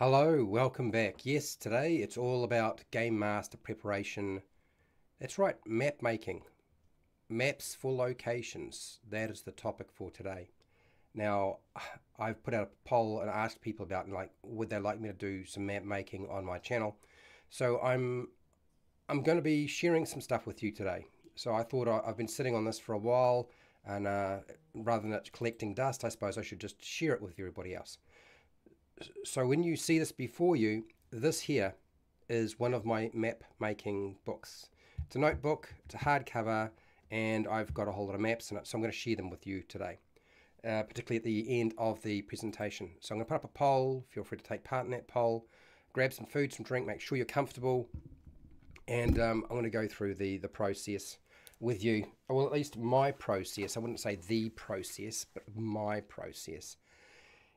Hello, welcome back. Yes, today it's all about Game Master preparation. That's right, map making. Maps for locations. That is the topic for today. Now, I've put out a poll and asked people about like would they like me to do some map making on my channel. So I'm I'm going to be sharing some stuff with you today. So I thought I, have been sitting on this for a while, and uh, rather than it collecting dust, I suppose I should just share it with everybody else so when you see this before you, this here is one of my map making books. It's a notebook, it's a hardcover, and I've got a whole lot of maps in it, so I'm going to share them with you today, uh, particularly at the end of the presentation. So I'm going to put up a poll, feel free to take part in that poll, grab some food, some drink, make sure you're comfortable, and um, I'm going to go through the, the process with you, well at least my process, I wouldn't say the process, but my process.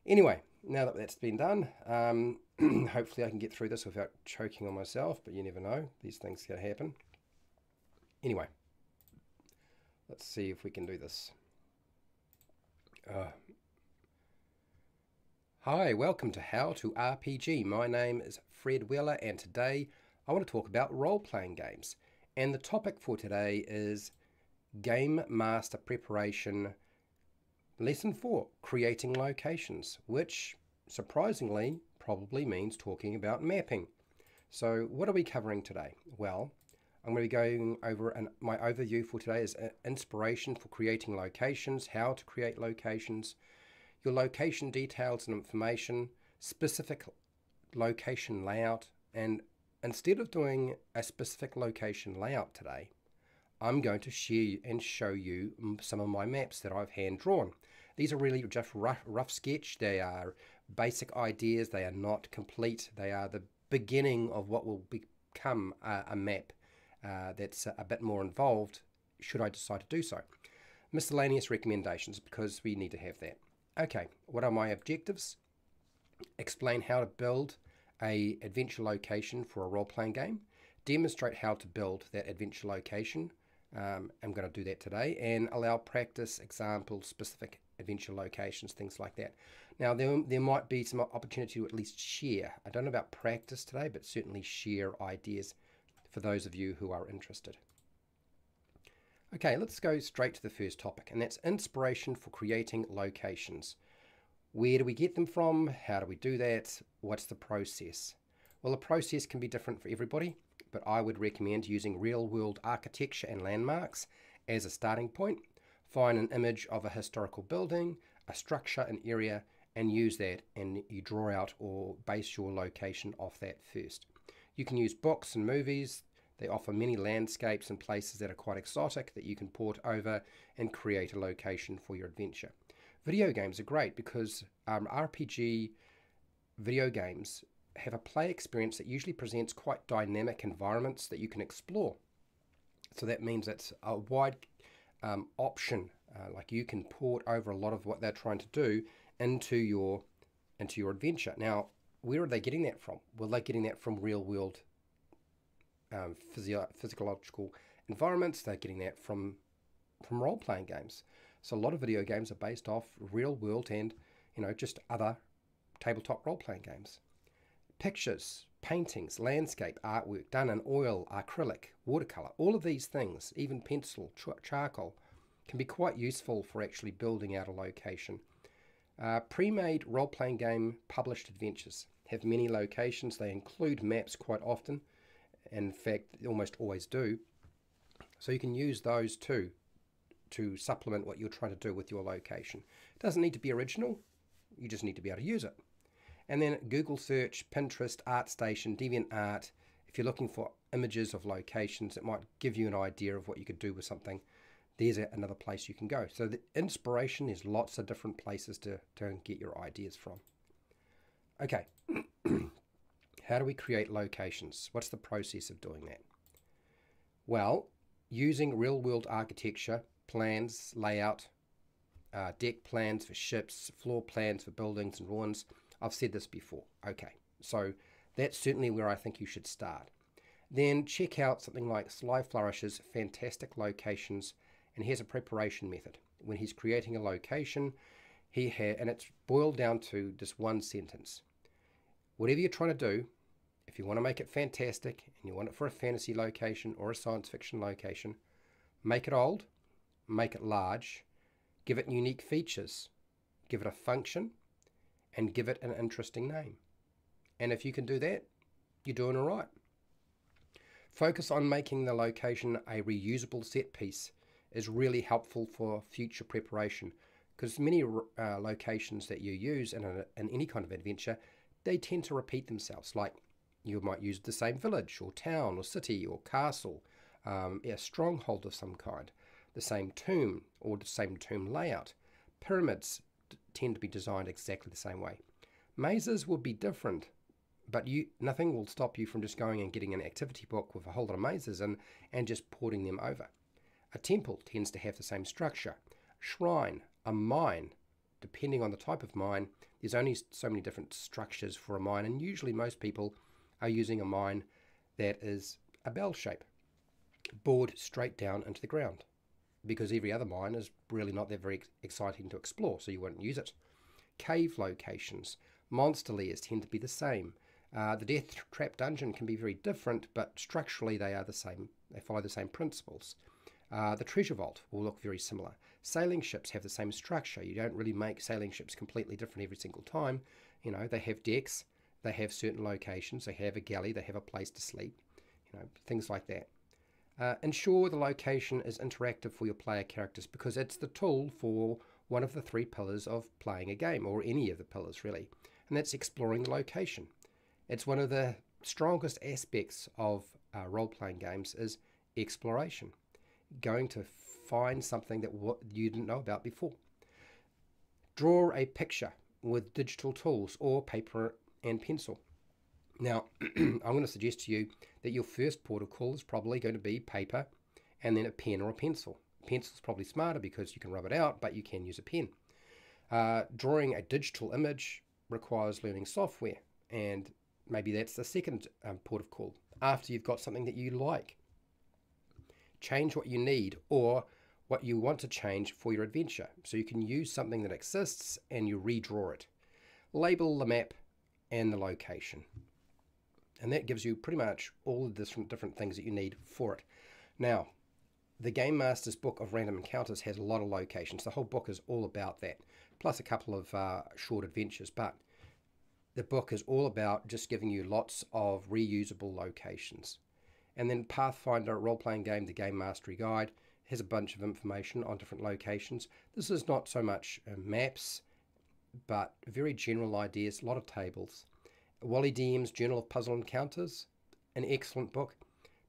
Anyway, now that that's been done, um, hopefully I can get through this without choking on myself, but you never know. These things can happen. Anyway, let's see if we can do this. Uh, hi, welcome to How to RPG. My name is Fred Wheeler, and today I want to talk about role playing games. And the topic for today is Game Master Preparation Lesson 4 Creating Locations, which surprisingly probably means talking about mapping. So, what are we covering today? Well, I'm going to be going over my overview for today is uh, inspiration for creating locations, how to create locations, your location details and information, specific location layout, and instead of doing a specific location layout today, I'm going to share and show you some of my maps that I've hand drawn. These are really just rough, rough sketch. They are basic ideas. They are not complete. They are the beginning of what will become a, a map uh, that's a, a bit more involved should I decide to do so. Miscellaneous recommendations because we need to have that. Okay, what are my objectives? Explain how to build a adventure location for a role-playing game. Demonstrate how to build that adventure location um, I'm going to do that today and allow practice, examples, specific adventure locations, things like that. Now, there, there might be some opportunity to at least share. I don't know about practice today, but certainly share ideas for those of you who are interested. Okay, let's go straight to the first topic, and that's inspiration for creating locations. Where do we get them from? How do we do that? What's the process? Well, the process can be different for everybody but I would recommend using real world architecture and landmarks as a starting point. Find an image of a historical building, a structure, an area, and use that and you draw out or base your location off that first. You can use books and movies. They offer many landscapes and places that are quite exotic that you can port over and create a location for your adventure. Video games are great because um, RPG video games have a play experience that usually presents quite dynamic environments that you can explore. So that means it's a wide um, option. Uh, like you can port over a lot of what they're trying to do into your into your adventure. Now, where are they getting that from? Well, they're getting that from real world um, physio- physiological environments. They're getting that from from role playing games. So a lot of video games are based off real world and you know just other tabletop role playing games. Pictures, paintings, landscape, artwork done in oil, acrylic, watercolour, all of these things, even pencil, charcoal, can be quite useful for actually building out a location. Uh, Pre-made role-playing game published adventures have many locations. They include maps quite often. In fact, almost always do. So you can use those too to supplement what you're trying to do with your location. It doesn't need to be original. You just need to be able to use it. And then Google search, Pinterest, ArtStation, DeviantArt. If you're looking for images of locations, it might give you an idea of what you could do with something. There's a, another place you can go. So the inspiration is lots of different places to, to get your ideas from. Okay, how do we create locations? What's the process of doing that? Well, using real world architecture, plans, layout, uh, deck plans for ships, floor plans for buildings and ruins, I've said this before. Okay, so that's certainly where I think you should start. Then check out something like Sly Flourish's fantastic locations, and here's a preparation method. When he's creating a location, he had, and it's boiled down to just one sentence. Whatever you're trying to do, if you want to make it fantastic and you want it for a fantasy location or a science fiction location, make it old, make it large, give it unique features, give it a function, and give it an interesting name. And if you can do that, you're doing all right. Focus on making the location a reusable set piece is really helpful for future preparation because many uh, locations that you use in, a, in any kind of adventure, they tend to repeat themselves. Like you might use the same village or town or city or castle, um, a stronghold of some kind, the same tomb or the same tomb layout. Pyramids tend to be designed exactly the same way. Mazes will be different, but you nothing will stop you from just going and getting an activity book with a whole lot of mazes in and just porting them over. A temple tends to have the same structure. Shrine, a mine, depending on the type of mine, there's only so many different structures for a mine, and usually most people are using a mine that is a bell shape, bored straight down into the ground, because every other mine is really not that very exciting to explore, so you won't use it. Cave locations, monster lairs tend to be the same. Uh, the Death Trap dungeon can be very different, but structurally they are the same. They follow the same principles. Uh, the treasure vault will look very similar. Sailing ships have the same structure. You don't really make sailing ships completely different every single time. You know, they have decks, they have certain locations, they have a galley, they have a place to sleep, you know, things like that. Uh, ensure the location is interactive for your player characters because it's the tool for one of the three pillars of playing a game, or any of the pillars really, and that's exploring the location. It's one of the strongest aspects of uh, role-playing games is exploration going to find something that you didn't know about before. Draw a picture with digital tools or paper and pencil. Now, I'm going to suggest to you that your first port of call is probably going to be paper and then a pen or a pencil. Pencil is probably smarter because you can rub it out, but you can use a pen. Uh, drawing a digital image requires learning software, and maybe that's the second um, port of call after you've got something that you like change what you need or what you want to change for your adventure. So you can use something that exists and you redraw it. Label the map and the location. And that gives you pretty much all the different, different things that you need for it. Now, the Game Master's book of Random Encounters has a lot of locations. The whole book is all about that, plus a couple of uh, short adventures. But the book is all about just giving you lots of reusable locations. And then Pathfinder role playing game, the Game Mastery Guide, has a bunch of information on different locations. This is not so much uh, maps, but very general ideas, a lot of tables. Wally DM's Journal of Puzzle Encounters, an excellent book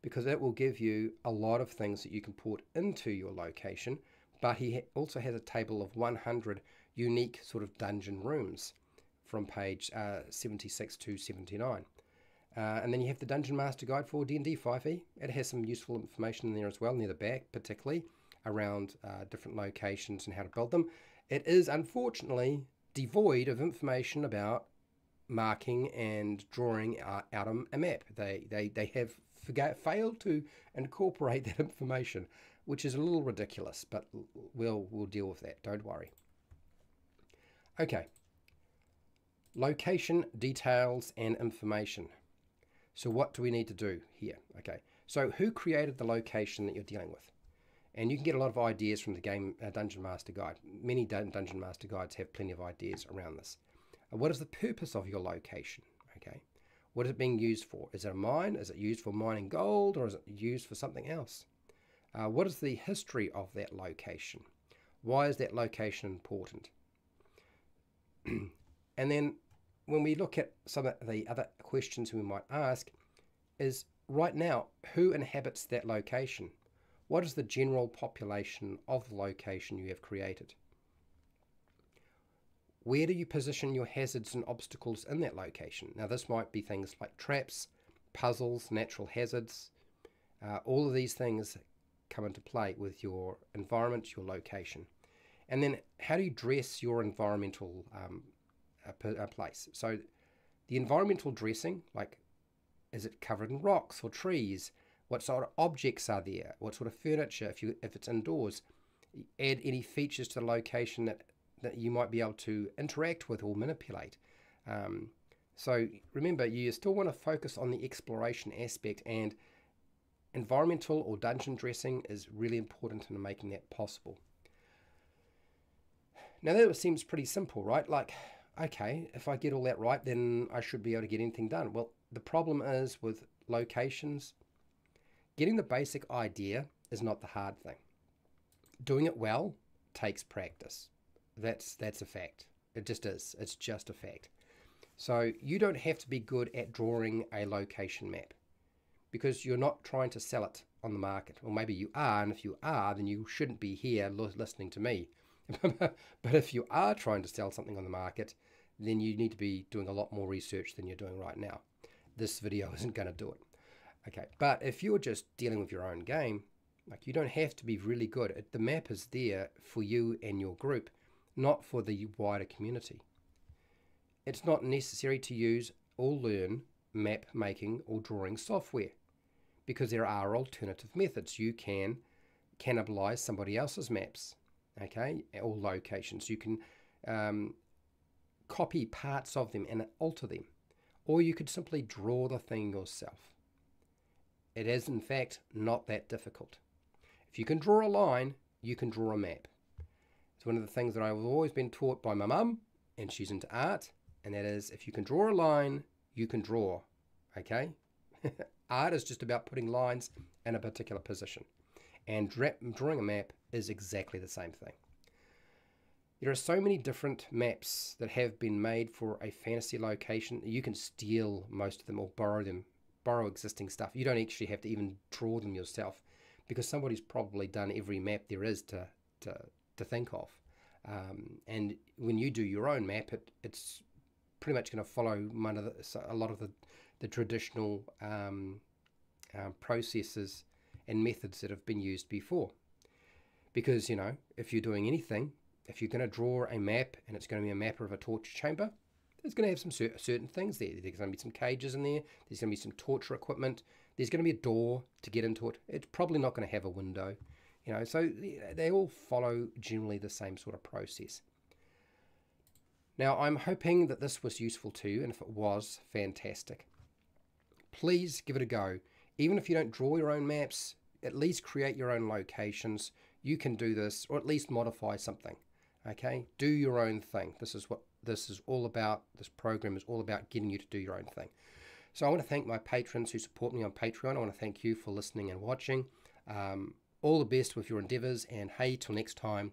because it will give you a lot of things that you can put into your location. But he also has a table of 100 unique sort of dungeon rooms from page uh, 76 to 79. Uh, and then you have the Dungeon Master Guide for D&D 5e. It has some useful information in there as well, near the back particularly, around uh, different locations and how to build them. It is unfortunately devoid of information about marking and drawing uh, out a map. They, they, they have forget, failed to incorporate that information, which is a little ridiculous, but we'll, we'll deal with that. Don't worry. Okay. Location, details, and information. So what do we need to do here? Okay, so who created the location that you're dealing with? And you can get a lot of ideas from the game uh, Dungeon Master Guide. Many Dungeon Master Guides have plenty of ideas around this. What is the purpose of your location? Okay, what is it being used for? Is it a mine? Is it used for mining gold or is it used for something else? Uh, what is the history of that location? Why is that location important? and then when we look at some of the other questions we might ask, is right now, who inhabits that location? What is the general population of the location you have created? Where do you position your hazards and obstacles in that location? Now, this might be things like traps, puzzles, natural hazards. Uh, all of these things come into play with your environment, your location. And then, how do you dress your environmental um, a, place. So the environmental dressing, like is it covered in rocks or trees? What sort of objects are there? What sort of furniture if you if it's indoors? Add any features to the location that, that you might be able to interact with or manipulate. Um, So remember, you still want to focus on the exploration aspect and environmental or dungeon dressing is really important in making that possible. Now that seems pretty simple, right? Like, okay, if I get all that right, then I should be able to get anything done. Well, the problem is with locations, getting the basic idea is not the hard thing. Doing it well takes practice. That's that's a fact. It just is. It's just a fact. So you don't have to be good at drawing a location map because you're not trying to sell it on the market. Or maybe you are, and if you are, then you shouldn't be here listening to me. but if you are trying to sell something on the market, then you need to be doing a lot more research than you're doing right now. This video isn't going to do it. Okay, but if you're just dealing with your own game, like you don't have to be really good. The map is there for you and your group, not for the wider community. It's not necessary to use or learn map making or drawing software because there are alternative methods. You can cannibalize somebody else's maps, okay, or locations. You can um, copy parts of them and alter them, or you could simply draw the thing yourself. It is, in fact, not that difficult. If you can draw a line, you can draw a map. It's one of the things that I've always been taught by my mum, and she's into art, and that is if you can draw a line, you can draw. Okay? art is just about putting lines in a particular position. And drawing a map is exactly the same thing. There are so many different maps that have been made for a fantasy location. You can steal most of them or borrow them, borrow existing stuff. You don't actually have to even draw them yourself because somebody's probably done every map there is to, to, to think of. Um, and when you do your own map, it, it's pretty much going to follow the, a lot of the, the traditional um, uh, processes and methods that have been used before. Because, you know, if you're doing anything, if you're going to draw a map and it's going to be a map of a torture chamber, there's going to have some cer- certain things there. There's going to be some cages in there. There's going to be some torture equipment. There's going to be a door to get into it. It's probably not going to have a window, you know. So they all follow generally the same sort of process. Now, I'm hoping that this was useful to you, and if it was, fantastic. Please give it a go. Even if you don't draw your own maps, at least create your own locations. You can do this, or at least modify something. Okay, do your own thing. This is what this is all about. This program is all about getting you to do your own thing. So I want to thank my patrons who support me on Patreon. I want to thank you for listening and watching. Um, all the best with your endeavors, and hey, till next time,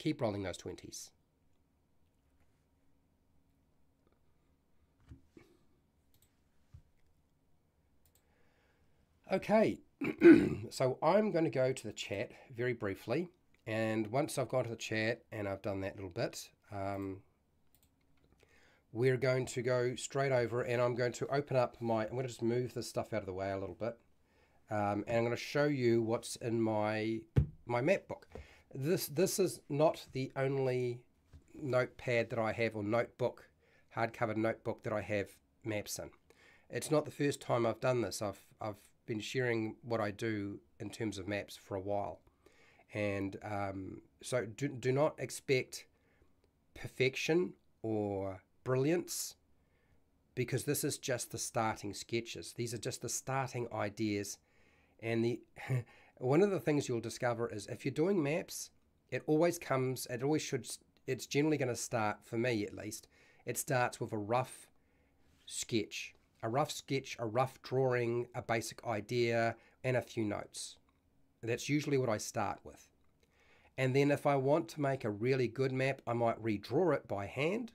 keep rolling those 20s. Okay, so I'm going to go to the chat very briefly. And once I've gone to the chat and I've done that little bit, um, we're going to go straight over and I'm going to open up my, I'm going to just move this stuff out of the way a little bit. Um, and I'm going to show you what's in my my map book. This this is not the only notepad that I have or notebook, hardcover notebook that I have maps in. It's not the first time I've done this. I've I've been sharing what I do in terms of maps for a while. And um, so do, do not expect perfection or brilliance because this is just the starting sketches. These are just the starting ideas. And the one of the things you'll discover is if you're doing maps, it always comes, it always should, it's generally going to start, for me at least, it starts with a rough sketch a rough sketch, a rough drawing, a basic idea, and a few notes. That's usually what I start with. And then if I want to make a really good map, I might redraw it by hand.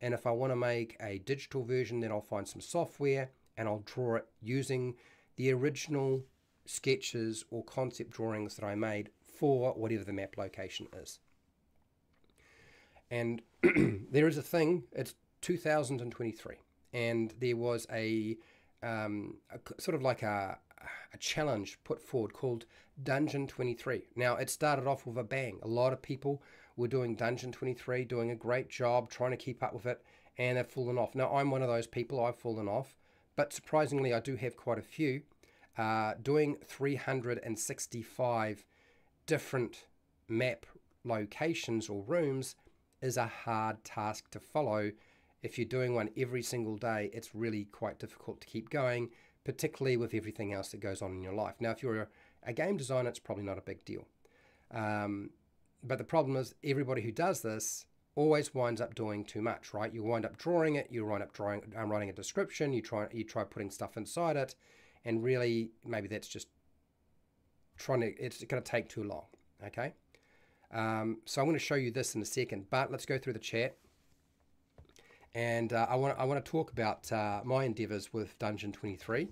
And if I want to make a digital version, then I'll find some software and I'll draw it using the original sketches or concept drawings that I made for whatever the map location is. And there is a thing, it's 2023 and there was a, um, a sort of like a, a challenge put forward called Dungeon 23. Now, it started off with a bang. A lot of people were doing Dungeon 23, doing a great job, trying to keep up with it, and they've fallen off. Now, I'm one of those people, I've fallen off, but surprisingly, I do have quite a few. Uh, doing 365 different map locations or rooms is a hard task to follow If you're doing one every single day, it's really quite difficult to keep going, particularly with everything else that goes on in your life. Now, if you're a, a game designer, it's probably not a big deal. Um, but the problem is, everybody who does this always winds up doing too much, right? You wind up drawing it, you wind up drawing, um, writing a description, you try, you try putting stuff inside it, and really, maybe that's just trying to, it's going to take too long, okay? Um, so I'm going to show you this in a second, but let's go through the chat. And uh, I want I want to talk about uh, my endeavors with Dungeon 23.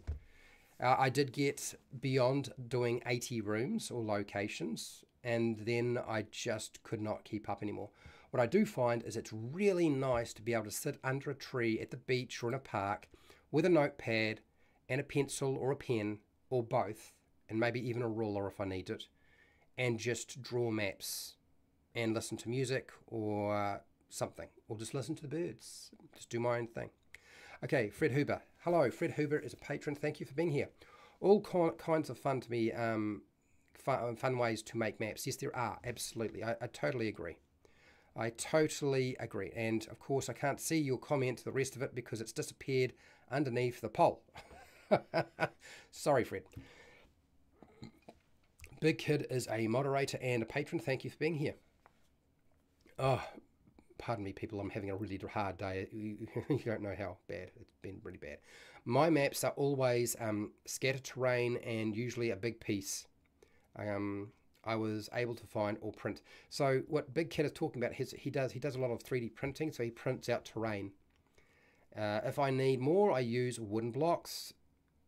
Uh, I did get beyond doing 80 rooms or locations, and then I just could not keep up anymore. What I do find is it's really nice to be able to sit under a tree at the beach or in a park with a notepad and a pencil or a pen or both, and maybe even a ruler if I need it, and just draw maps and listen to music or something, or just listen to the birds, just do my own thing. Okay, Fred Huber. Hello, Fred Huber is a patron. Thank you for being here. All kinds of fun to me, um, fun, fun, ways to make maps. Yes, there are, absolutely. I, I totally agree. I totally agree. And of course, I can't see your comment, the rest of it, because it's disappeared underneath the poll. Sorry, Fred. Big Kid is a moderator and a patron. Thank you for being here. Oh, pardon me, people, I'm having a really hard day. you don't know how bad. It's been really bad. My maps are always um, scattered terrain and usually a big piece. Um, I was able to find or print. So what Big Kid is talking about, his, he does he does a lot of 3D printing, so he prints out terrain. Uh, if I need more, I use wooden blocks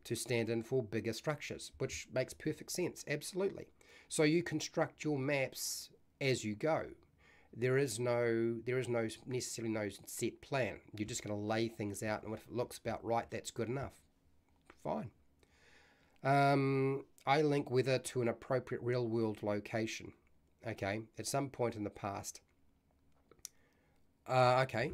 to stand in for bigger structures, which makes perfect sense, absolutely. So you construct your maps as you go. There is no there is no necessarily no set plan. You're just going to lay things out, and if it looks about right, that's good enough. Fine. Um, I link weather to an appropriate real world location. Okay, at some point in the past. Uh, okay,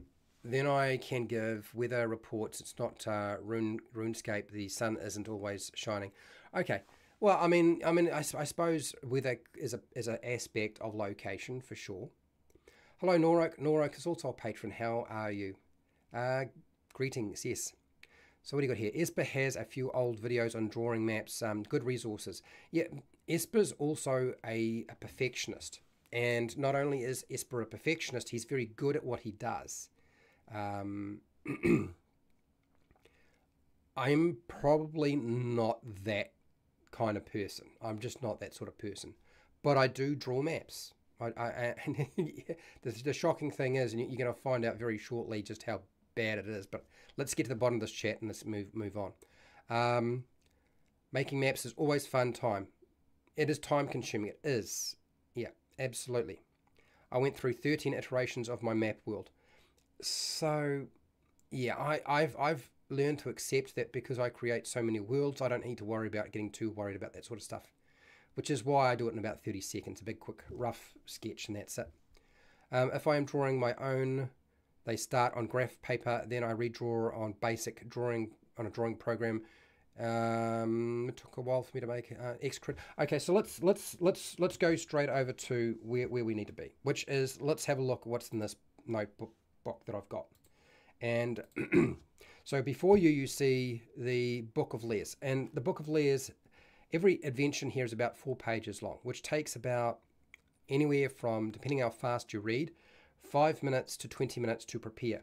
then I can give weather reports. It's not uh, rune, RuneScape. The sun isn't always shining. Okay. Well, I mean, I mean, I, I suppose weather is a is an aspect of location for sure. Hello, Norok. Norok is also a patron. How are you? Uh, greetings. Yes. So what do you got here? Esper has a few old videos on drawing maps, um, good resources. Yeah, Esper's also a, a perfectionist. And not only is Esper a perfectionist, he's very good at what he does. Um, I'm probably not that kind of person. I'm just not that sort of person. But I do draw maps. I, I, and the, the shocking thing is, and you're going to find out very shortly just how bad it is. But let's get to the bottom of this chat and let's move move on. Um, making maps is always fun time. It is time consuming. It is. Yeah, absolutely. I went through 13 iterations of my map world. So, yeah, I, I've I've learned to accept that because I create so many worlds, I don't need to worry about getting too worried about that sort of stuff. Which is why I do it in about 30 seconds, a big, quick, rough sketch, and that's it. Um, if I am drawing my own they start on graph paper, then I redraw on basic drawing on a drawing program. Um, it took a while for me to make uh, Xcrit. Okay, so let's let's let's let's go straight over to where, where we need to be, which is let's have a look at what's in this notebook book that I've got. And so before you, you see the Book of Lairs, and the Book of Lairs, every invention here is about four pages long, which takes about anywhere from, depending how fast you read, 5 minutes to 20 minutes to prepare.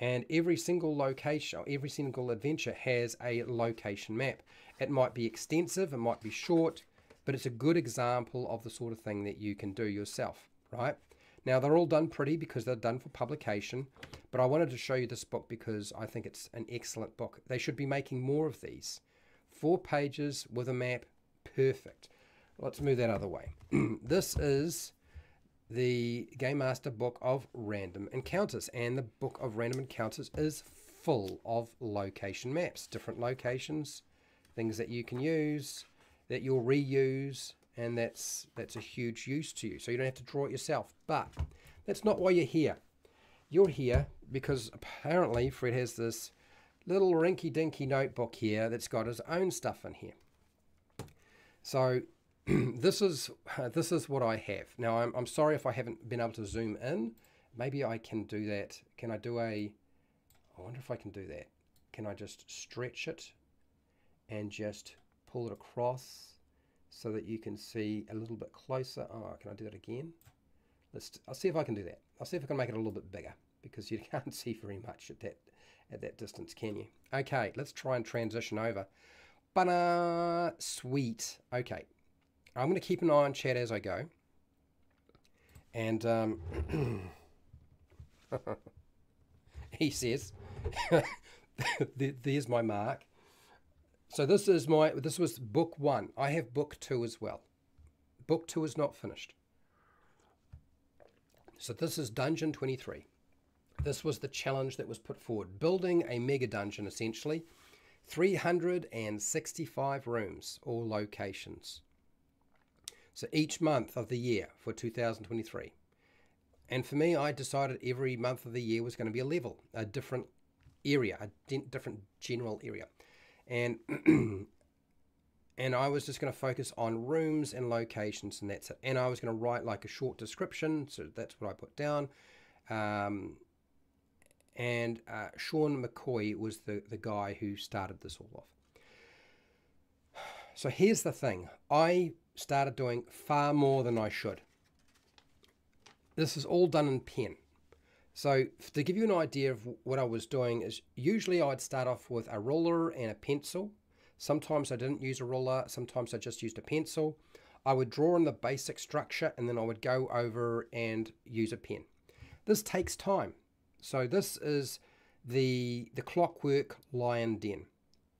And every single location, every single adventure has a location map. It might be extensive, it might be short, but it's a good example of the sort of thing that you can do yourself, right? Now, they're all done pretty because they're done for publication, but I wanted to show you this book because I think it's an excellent book. They should be making more of these. Four pages with a map, perfect. Let's move that other way. this is the Game Master Book of Random Encounters, and the Book of Random Encounters is full of location maps, different locations, things that you can use, that you'll reuse, and that's that's a huge use to you. So you don't have to draw it yourself. But that's not why you're here. You're here because apparently Fred has this little rinky-dinky notebook here that's got his own stuff in here. So this is this is what I have. Now I'm, I'm sorry if I haven't been able to zoom in. Maybe I can do that. Can I do a I wonder if I can do that. Can I just stretch it and just pull it across so that you can see a little bit closer. Oh, can I do that again? Let's, I'll see if I can do that. I'll see if I can make it a little bit bigger because you can't see very much at that at that distance, can you? Okay, let's try and transition over. But sweet. Okay, I'm going to keep an eye on chat as I go. And um, he says, "There's my mark." So this is my this was book one. I have book two as well. Book two is not finished. So this is Dungeon 23. This was the challenge that was put forward. Building a mega dungeon essentially. 365 rooms, all locations. So each month of the year for 2023. And for me, I decided every month of the year was going to be a level, a different area, a different general area and and I was just going to focus on rooms and locations, and that's it. And I was going to write like a short description, so that's what I put down. Um, and uh, Sean McCoy was the, the guy who started this all off. So here's the thing I started doing far more than I should. This is all done in pen. So to give you an idea of what I was doing is usually I'd start off with a ruler and a pencil. Sometimes I didn't use a ruler, sometimes I just used a pencil. I would draw in the basic structure and then I would go over and use a pen. This takes time. So this is the, the Clockwork Lion Den.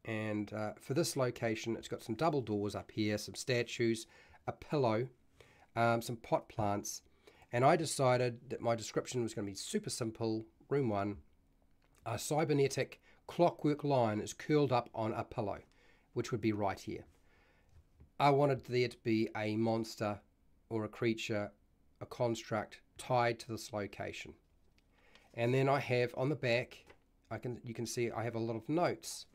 And uh, for this location, it's got some double doors up here, some statues, a pillow, um, some pot plants, and I decided that my description was going to be super simple. Room one, a cybernetic clockwork lion is curled up on a pillow, which would be right here. I wanted there to be a monster or a creature, a construct tied to this location. And then I have on the back, I can you can see I have a lot of notes.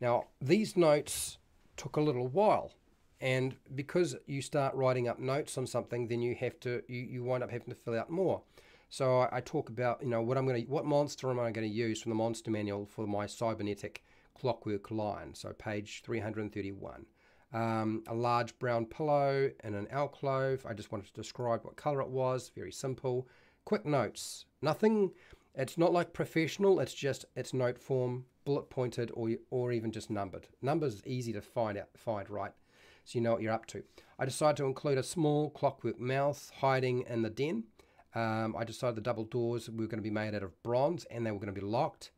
Now these notes took a little while and because you start writing up notes on something then you have to you, you wind up having to fill out more. So I, I talk about you know what i'm going to what monster am i going to use from the monster manual for my cybernetic clockwork lion so page 331 um, a large brown pillow and an alcove. I just wanted to describe what color it was. Very simple. Quick notes. Nothing. It's not like professional. It's just it's note form bullet pointed or or even just numbered. Numbers easy to find out find right so you know what you're up to. I decided to include a small clockwork mouse hiding in the den. Um, I decided the double doors were going to be made out of bronze and they were going to be locked.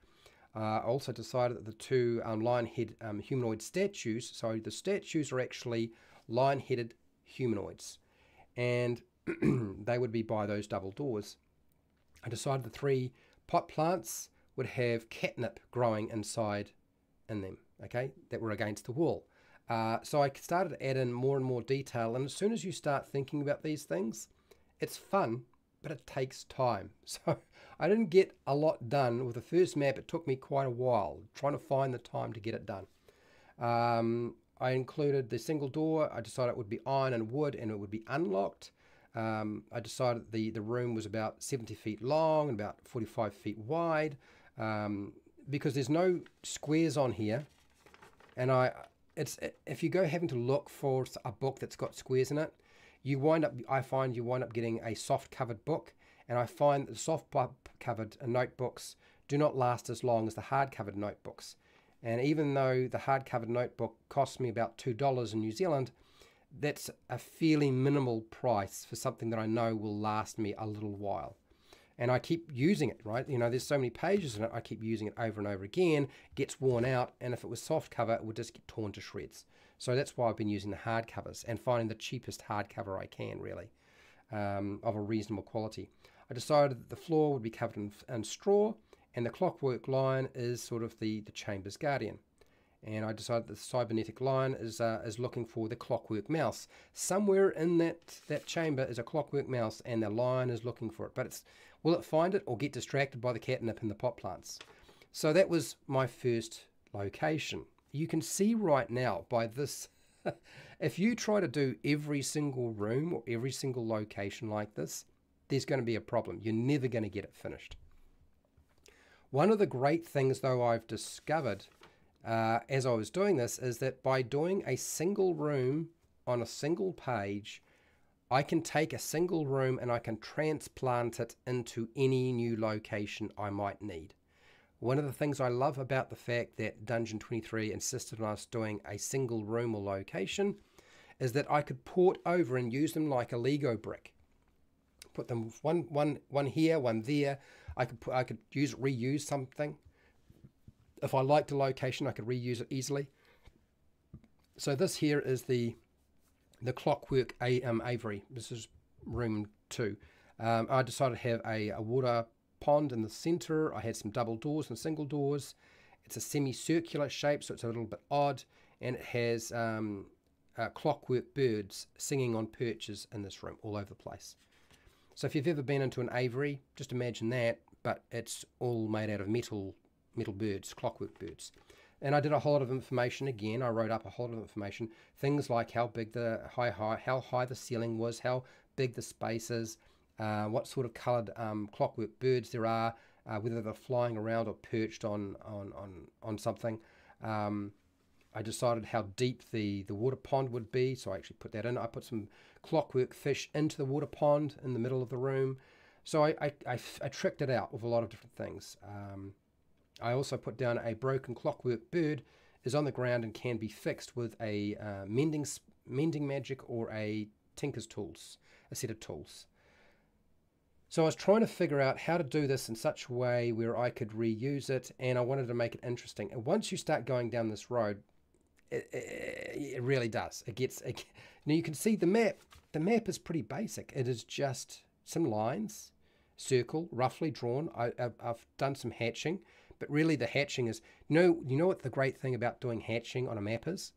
Uh, I also decided that the two um, lion-head um, humanoid statues, so the statues are actually lion-headed humanoids, and they would be by those double doors. I decided the three pot plants would have catnip growing inside in them, okay, that were against the wall. Uh, so I started to add in more and more detail. And as soon as you start thinking about these things, it's fun, but it takes time. So I didn't get a lot done with the first map. It took me quite a while trying to find the time to get it done. Um, I included the single door. I decided it would be iron and wood and it would be unlocked. Um, I decided the, the room was about 70 feet long and about 45 feet wide um, because there's no squares on here. And I, it's if you go having to look for a book that's got squares in it, you wind up. I find you wind up getting a soft covered book, and I find that the soft covered uh, notebooks do not last as long as the hard covered notebooks. And even though the hard covered notebook costs me about two dollars in New Zealand, that's a fairly minimal price for something that I know will last me a little while and I keep using it, right? You know, there's so many pages in it, I keep using it over and over again, gets worn out, and if it was soft cover, it would just get torn to shreds. So that's why I've been using the hard covers and finding the cheapest hardcover I can, really, um, of a reasonable quality. I decided that the floor would be covered in, in straw, and the clockwork lion is sort of the, the chamber's guardian and I decided that the cybernetic lion is uh, is looking for the clockwork mouse. Somewhere in that that chamber is a clockwork mouse, and the lion is looking for it. But it's Will it find it or get distracted by the catnip in the pot plants? So that was my first location. You can see right now by this, if you try to do every single room or every single location like this, there's going to be a problem. You're never going to get it finished. One of the great things, though, I've discovered uh, as I was doing this is that by doing a single room on a single page, I can take a single room and I can transplant it into any new location I might need. One of the things I love about the fact that Dungeon 23 insisted on us doing a single room or location is that I could port over and use them like a Lego brick. Put them one, one, one here, one there. I could put, I could use reuse something. If I liked a location, I could reuse it easily. So this here is the the Clockwork a, um, Aviary. This is room two. Um, I decided to have a, a water pond in the center. I had some double doors and single doors. It's a semicircular shape, so it's a little bit odd, and it has um, uh, clockwork birds singing on perches in this room all over the place. So if you've ever been into an aviary, just imagine that, but it's all made out of metal, metal birds, clockwork birds. And I did a whole lot of information again. I wrote up a whole lot of information, things like how big the high, high how high the ceiling was, how big the space is, uh, what sort of coloured um, clockwork birds there are, uh, whether they're flying around or perched on on on on something. Um, I decided how deep the, the water pond would be, so I actually put that in. I put some clockwork fish into the water pond in the middle of the room. So I, I, I, I tricked it out with a lot of different things. Um, I also put down a broken clockwork bird is on the ground and can be fixed with a uh, mending, mending magic or a tinker's tools, a set of tools. So I was trying to figure out how to do this in such a way where I could reuse it and I wanted to make it interesting. And once you start going down this road, it, it, it really does. It gets it, now you can see the map. The map is pretty basic. It is just some lines, circle, roughly drawn. I, have done some hatching, but really the hatching is you know you know what the great thing about doing hatching on a map is?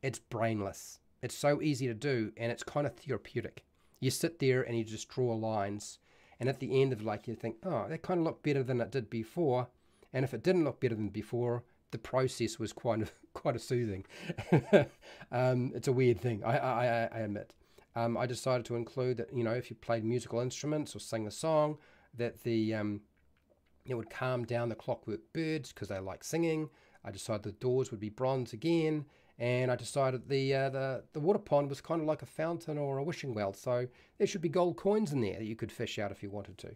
It's brainless. It's so easy to do, and it's kind of therapeutic. You sit there and you just draw lines, and at the end of like you think, oh, that kind of looked better than it did before, and if it didn't look better than before, the process was quite quite a soothing. um, it's a weird thing, I, I, I admit. Um, I decided to include that you know if you played musical instruments or sang a song, that the um, it would calm down the clockwork birds because they like singing. I decided the doors would be bronze again, and I decided the uh, the the water pond was kind of like a fountain or a wishing well, so there should be gold coins in there that you could fish out if you wanted to.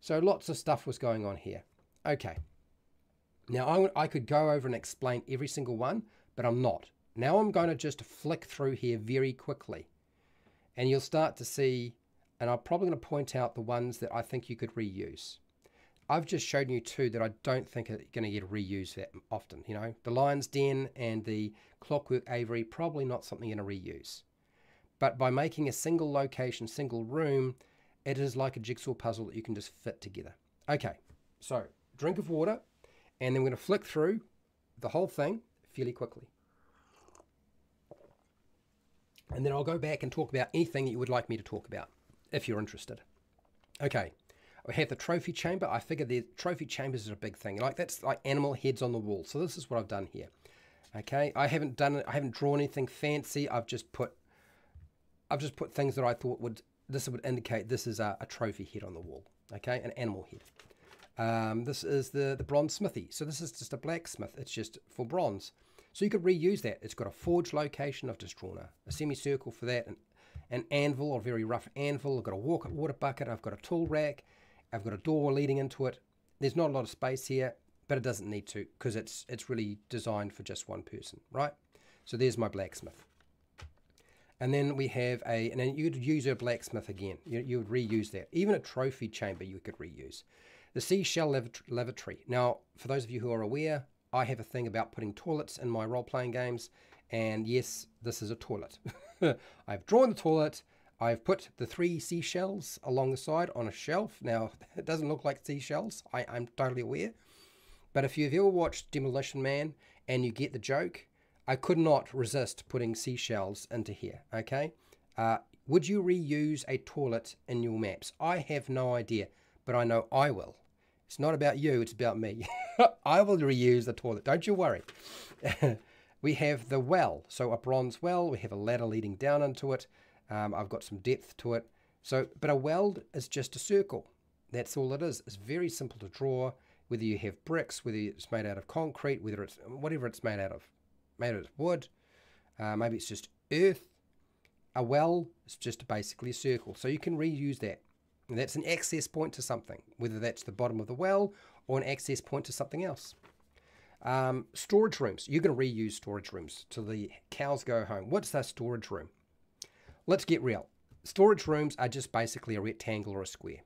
So lots of stuff was going on here. Okay. Now, I, I could go over and explain every single one, but I'm not. Now I'm going to just flick through here very quickly. And you'll start to see, and I'm probably going to point out the ones that I think you could reuse. I've just shown you two that I don't think are going to get reused that often. You know, the Lion's Den and the Clockwork Aviary, probably not something you're going to reuse. But by making a single location, single room, it is like a jigsaw puzzle that you can just fit together. Okay, so drink of water, and then we're going to flick through the whole thing fairly quickly. And then I'll go back and talk about anything that you would like me to talk about, if you're interested. Okay, we have the trophy chamber. I figure the trophy chambers is a big thing. Like that's like animal heads on the wall. So this is what I've done here. Okay, I haven't done. I haven't drawn anything fancy. I've just put, I've just put things that I thought would this would indicate this is a, a trophy head on the wall. Okay, an animal head. Um, this is the, the bronze smithy. So this is just a blacksmith. It's just for bronze. So you could reuse that. It's got a forge location. I've just drawn a, a semicircle for that. An, an anvil or very rough anvil. I've got a walk water bucket. I've got a tool rack. I've got a door leading into it. There's not a lot of space here, but it doesn't need to because it's it's really designed for just one person, right? So there's my blacksmith. And then we have a, and then you'd use a blacksmith again. You, you would reuse that. Even a trophy chamber you could reuse. The seashell lavatory. Now, for those of you who are aware, I have a thing about putting toilets in my role playing games, and yes, this is a toilet. I've drawn the toilet. I've put the three seashells along the side on a shelf. Now, it doesn't look like seashells, I, I'm totally aware. But if you've ever watched Demolition Man and you get the joke, I could not resist putting seashells into here, okay? Uh, would you reuse a toilet in your maps? I have no idea but I know I will. It's not about you, it's about me. I will reuse the toilet, don't you worry. we have the well, so a bronze well, we have a ladder leading down into it. Um, I've got some depth to it. So, but a weld is just a circle. That's all it is. It's very simple to draw. whether you have bricks, whether it's made out of concrete, whether it's whatever it's made out of, made out of wood, uh, maybe it's just earth. A well is just basically a circle, so you can reuse that. And that's an access point to something, whether that's the bottom of the well or an access point to something else. Um, storage rooms. You're going to reuse storage rooms till the cows go home. What's that storage room? Let's get real. Storage rooms are just basically a rectangle or a square.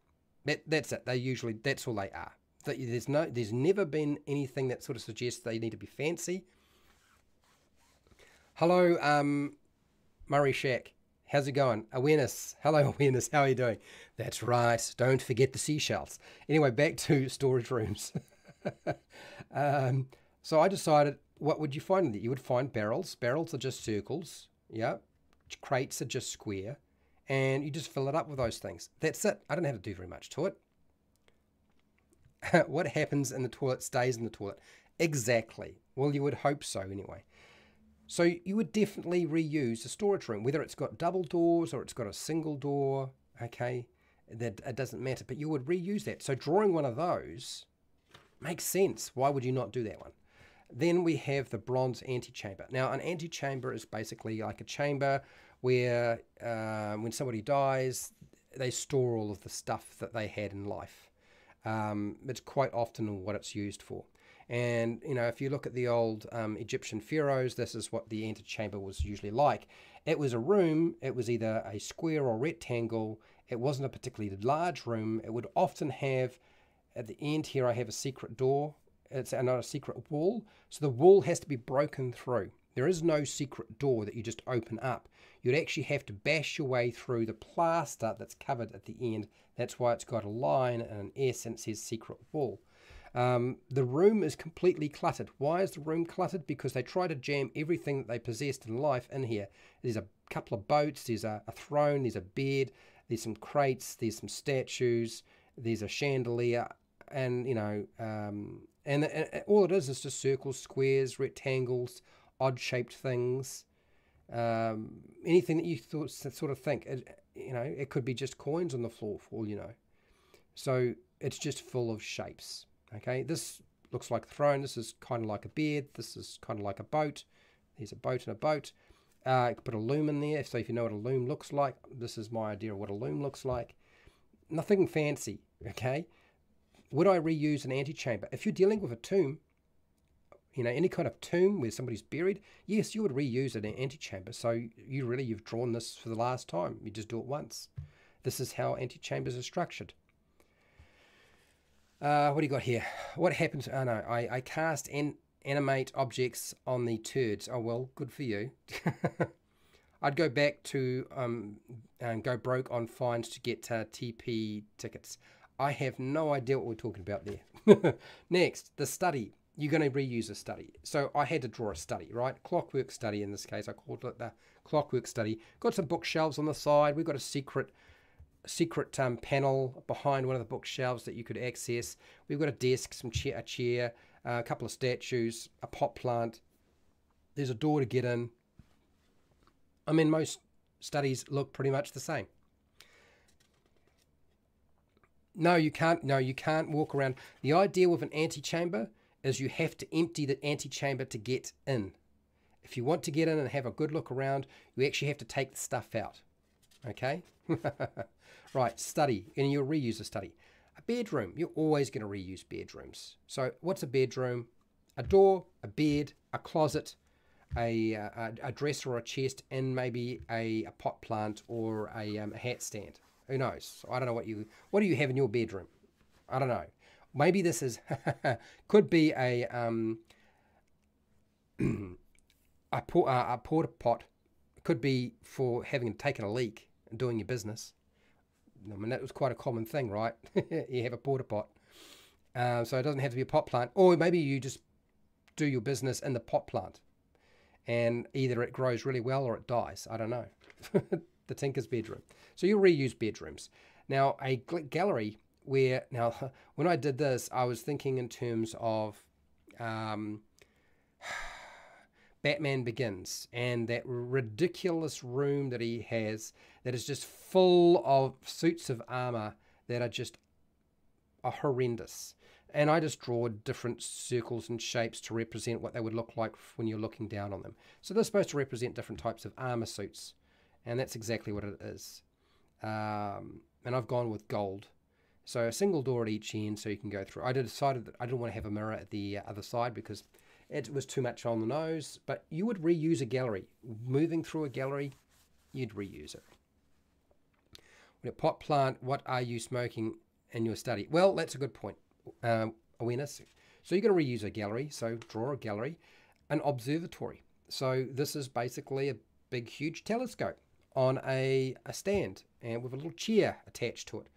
That, that's it. They usually that's all they are. There's no there's never been anything that sort of suggests they need to be fancy. Hello, um, Murray Shack. How's it going? Awareness. Hello, awareness. How are you doing? That's right. Don't forget the seashells. Anyway, back to storage rooms. um, so I decided, what would you find in it? You would find barrels. Barrels are just circles. Yeah. Crates are just square. And you just fill it up with those things. That's it. I don't have to do very much to it. what happens in the toilet stays in the toilet. Exactly. Well, you would hope so anyway. So you would definitely reuse the storage room, whether it's got double doors or it's got a single door, okay? That it doesn't matter, but you would reuse that. So drawing one of those makes sense. Why would you not do that one? Then we have the bronze antechamber. Now, an antechamber is basically like a chamber where uh, when somebody dies, they store all of the stuff that they had in life. Um, it's quite often what it's used for. And, you know, if you look at the old um, Egyptian pharaohs, this is what the antechamber was usually like. It was a room, it was either a square or rectangle, it wasn't a particularly large room. It would often have, at the end here, I have a secret door, it's not a secret wall. So the wall has to be broken through. There is no secret door that you just open up. You'd actually have to bash your way through the plaster that's covered at the end. That's why it's got a line and an S and it says secret wall. Um, the room is completely cluttered. Why is the room cluttered? Because they try to jam everything that they possessed in life in here. There's a couple of boats, there's a, a throne, there's a bed, there's some crates, there's some statues, there's a chandelier, and you know, um, and, and, all it is is just circles, squares, rectangles, odd-shaped things, um, anything that you thought, sort of think. It, you know, it could be just coins on the floor for all you know. So it's just full of shapes. Okay, this looks like a throne. This is kind of like a bed. This is kind of like a boat. There's a boat and a boat. Uh, you could put a loom in there. So if you know what a loom looks like, this is my idea of what a loom looks like. Nothing fancy, okay? Would I reuse an antechamber? If you're dealing with a tomb, you know, any kind of tomb where somebody's buried, yes, you would reuse an antechamber. So you really, you've drawn this for the last time. You just do it once. This is how antechambers are structured. Uh, what do you got here? What happens? Oh no, I, I cast and animate objects on the turds. Oh well, good for you. I'd go back to um, and go broke on fines to get uh, TP tickets. I have no idea what we're talking about there. Next, the study. You're going to reuse a study. So I had to draw a study, right? Clockwork study in this case. I called it the clockwork study. Got some bookshelves on the side. We've got a secret secret um, panel behind one of the bookshelves that you could access. We've got a desk, some chair, a chair, uh, a couple of statues, a pot plant. There's a door to get in. I mean, most studies look pretty much the same. No, you can't. No, you can't walk around. The idea with an antechamber is you have to empty the antechamber to get in. If you want to get in and have a good look around, you actually have to take the stuff out. Okay? right, study, and you'll reuse a study. A bedroom, you're always going to reuse bedrooms. So, what's a bedroom? A door, a bed, a closet, a, a, a dresser or a chest, and maybe a, a pot plant or a, um, a hat stand. Who knows? I don't know what you what do you have in your bedroom. I don't know. Maybe this is could be a um, a, por- uh, a porta pot. Could be for having taken a leak and doing your business. I mean, that was quite a common thing, right? you have a porta pot. Uh, so it doesn't have to be a pot plant. Or maybe you just do your business in the pot plant. And either it grows really well or it dies. I don't know. the tinker's bedroom. So you reuse bedrooms. Now, a gallery where, now, when I did this, I was thinking in terms of um, Batman Begins and that ridiculous room that he has that is just full of suits of armor that are just are horrendous. and I just draw different circles and shapes to represent what they would look like when you're looking down on them. So they're supposed to represent different types of armor suits, and that's exactly what it is. Um, and I've gone with gold. So a single door at each end so you can go through. I decided that I didn't want to have a mirror at the uh, other side because it was too much on the nose, but you would reuse a gallery. Moving through a gallery, you'd reuse it. When a pot plant, what are you smoking in your study? Well, that's a good point. Um, awareness. So you're going to reuse a gallery. So draw a gallery, an observatory. So this is basically a big, huge telescope on a, a stand and with a little chair attached to it.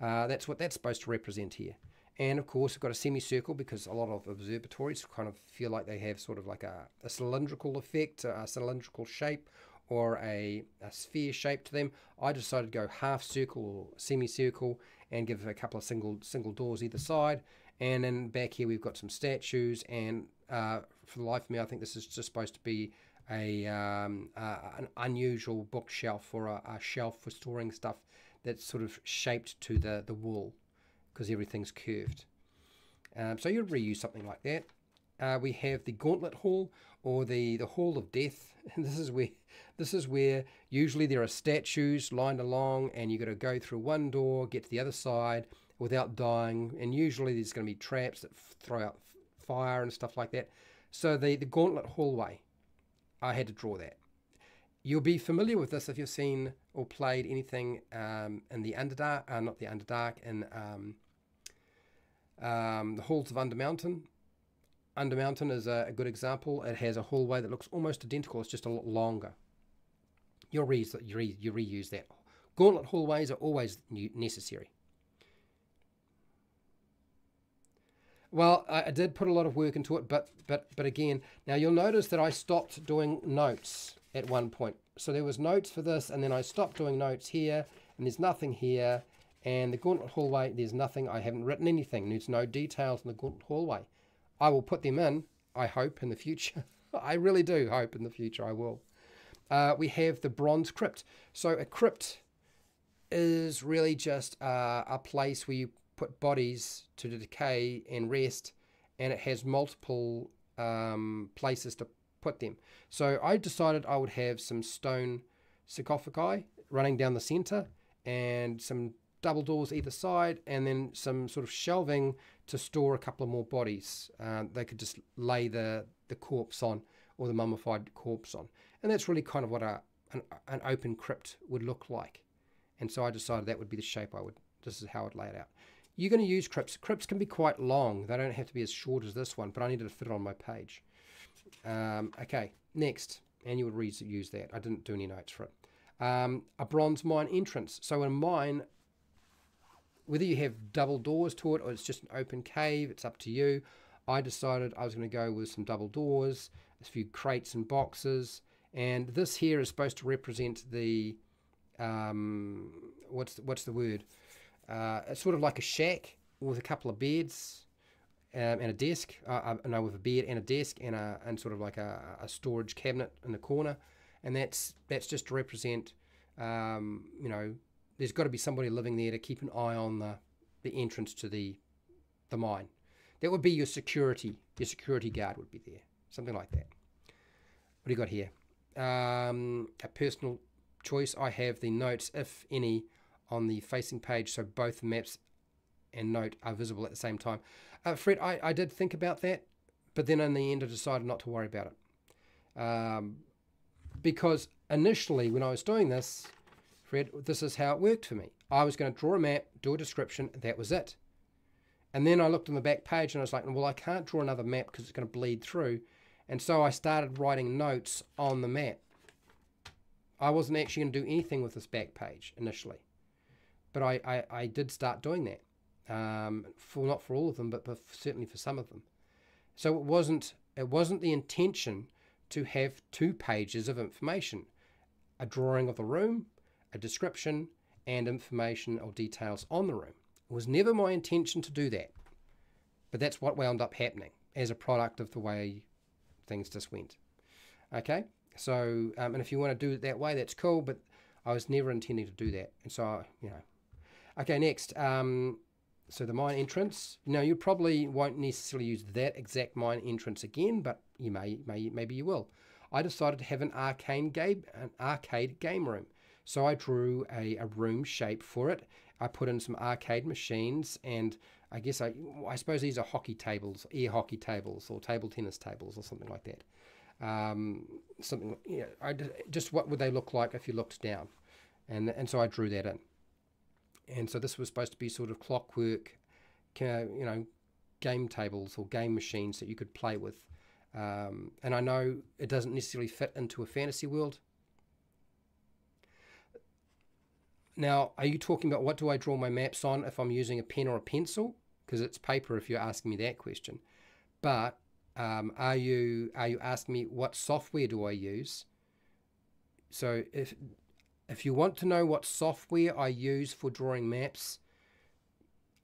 Uh, that's what that's supposed to represent here. And of course, we've got a semicircle because a lot of observatories kind of feel like they have sort of like a, a cylindrical effect, a cylindrical shape, or a, a, sphere shape to them. I decided to go half circle or semicircle and give a couple of single single doors either side. And then back here we've got some statues. And uh, for the life of me, I think this is just supposed to be a um, an unusual bookshelf or a, a shelf for storing stuff that's sort of shaped to the, the wall because everything's curved. Um, so you reuse something like that. Uh, we have the Gauntlet Hall or the, the Hall of Death. And this is where this is where usually there are statues lined along and you've got to go through one door, get to the other side without dying. And usually there's going to be traps that throw out fire and stuff like that. So the, the Gauntlet Hallway, I had to draw that. You'll be familiar with this if you've seen or played anything um, in the Underdark, uh, not the Underdark, in um, um, the Halls of Undermountain. Undermountain is a, a, good example. It has a hallway that looks almost identical. It's just a lot longer. You'll re you, re you reuse that. Gauntlet hallways are always necessary. Well, I, I did put a lot of work into it, but but but again, now you'll notice that I stopped doing notes at one point. So there was notes for this, and then I stopped doing notes here, and there's nothing here. And the Gauntlet Hallway, there's nothing. I haven't written anything. There's no details in the Gauntlet Hallway. I will put them in, I hope, in the future. I really do hope in the future I will. Uh, we have the Bronze Crypt. So a crypt is really just uh, a place where you put bodies to decay and rest, and it has multiple um, places to put them. So I decided I would have some stone sarcophagi running down the center and some double doors either side and then some sort of shelving to store a couple of more bodies. Uh, they could just lay the, the corpse on or the mummified corpse on. And that's really kind of what a, an, an open crypt would look like. And so I decided that would be the shape I would, this is how I'd lay it out. You're going to use crypts. Crypts can be quite long. They don't have to be as short as this one, but I needed to fit it on my page. Um, okay, next, and you would reuse that. I didn't do any notes for it. Um, a bronze mine entrance. So in a mine, whether you have double doors to it or it's just an open cave, it's up to you. I decided I was going to go with some double doors, a few crates and boxes, and this here is supposed to represent the um, what's what's the word? Uh, it's sort of like a shack with a couple of beds um, and a desk. Uh, uh, no, with a bed and a desk and a and sort of like a, a storage cabinet in the corner, and that's that's just to represent, um, you know, there's got to be somebody living there to keep an eye on the the entrance to the the mine. That would be your security. Your security guard would be there, something like that. What do you got here? Um, a personal choice. I have the notes, if any, on the facing page, so both maps and note are visible at the same time. Uh, Fred, I, I did think about that, but then in the end I decided not to worry about it. Um, because initially, when I was doing this, Fred, this is how it worked for me. I was going to draw a map, do a description, that was it. And then I looked on the back page and I was like, well, I can't draw another map because it's going to bleed through. And so I started writing notes on the map. I wasn't actually going to do anything with this back page initially. But I, I, I did start doing that um, for not for all of them, but, but certainly for some of them. So it wasn't it wasn't the intention to have two pages of information, a drawing of the room, a description, and information or details on the room. It was never my intention to do that, but that's what wound up happening as a product of the way things just went. Okay, so um, and if you want to do it that way, that's cool, but I was never intending to do that, and so I, you know. Okay, next. Um, so the mine entrance. Now you probably won't necessarily use that exact mine entrance again, but you may, may maybe you will. I decided to have an arcade game, an arcade game room. So I drew a, a room shape for it. I put in some arcade machines, and I guess I I suppose these are hockey tables, air hockey tables, or table tennis tables, or something like that. Um, something, you know, I just what would they look like if you looked down, and and so I drew that in and so this was supposed to be sort of clockwork, you know, game tables or game machines that you could play with. Um, and I know it doesn't necessarily fit into a fantasy world. Now, are you talking about what do I draw my maps on if I'm using a pen or a pencil? Because it's paper if you're asking me that question. But um, are you are you asking me what software do I use? So if if you want to know what software I use for drawing maps,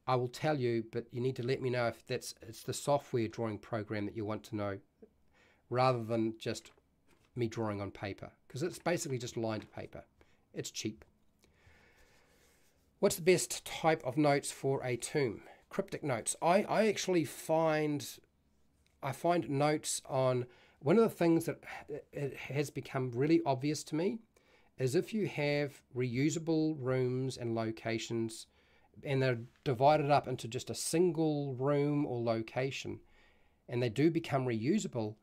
I will tell you, but you need to let me know if that's it's the software drawing program that you want to know rather than just me drawing on paper because it's basically just lined paper. It's cheap. What's the best type of notes for a tomb? Cryptic notes. I, I actually find I find notes on one of the things that it has become really obvious to me is if you have reusable rooms and locations and they're divided up into just a single room or location and they do become reusable,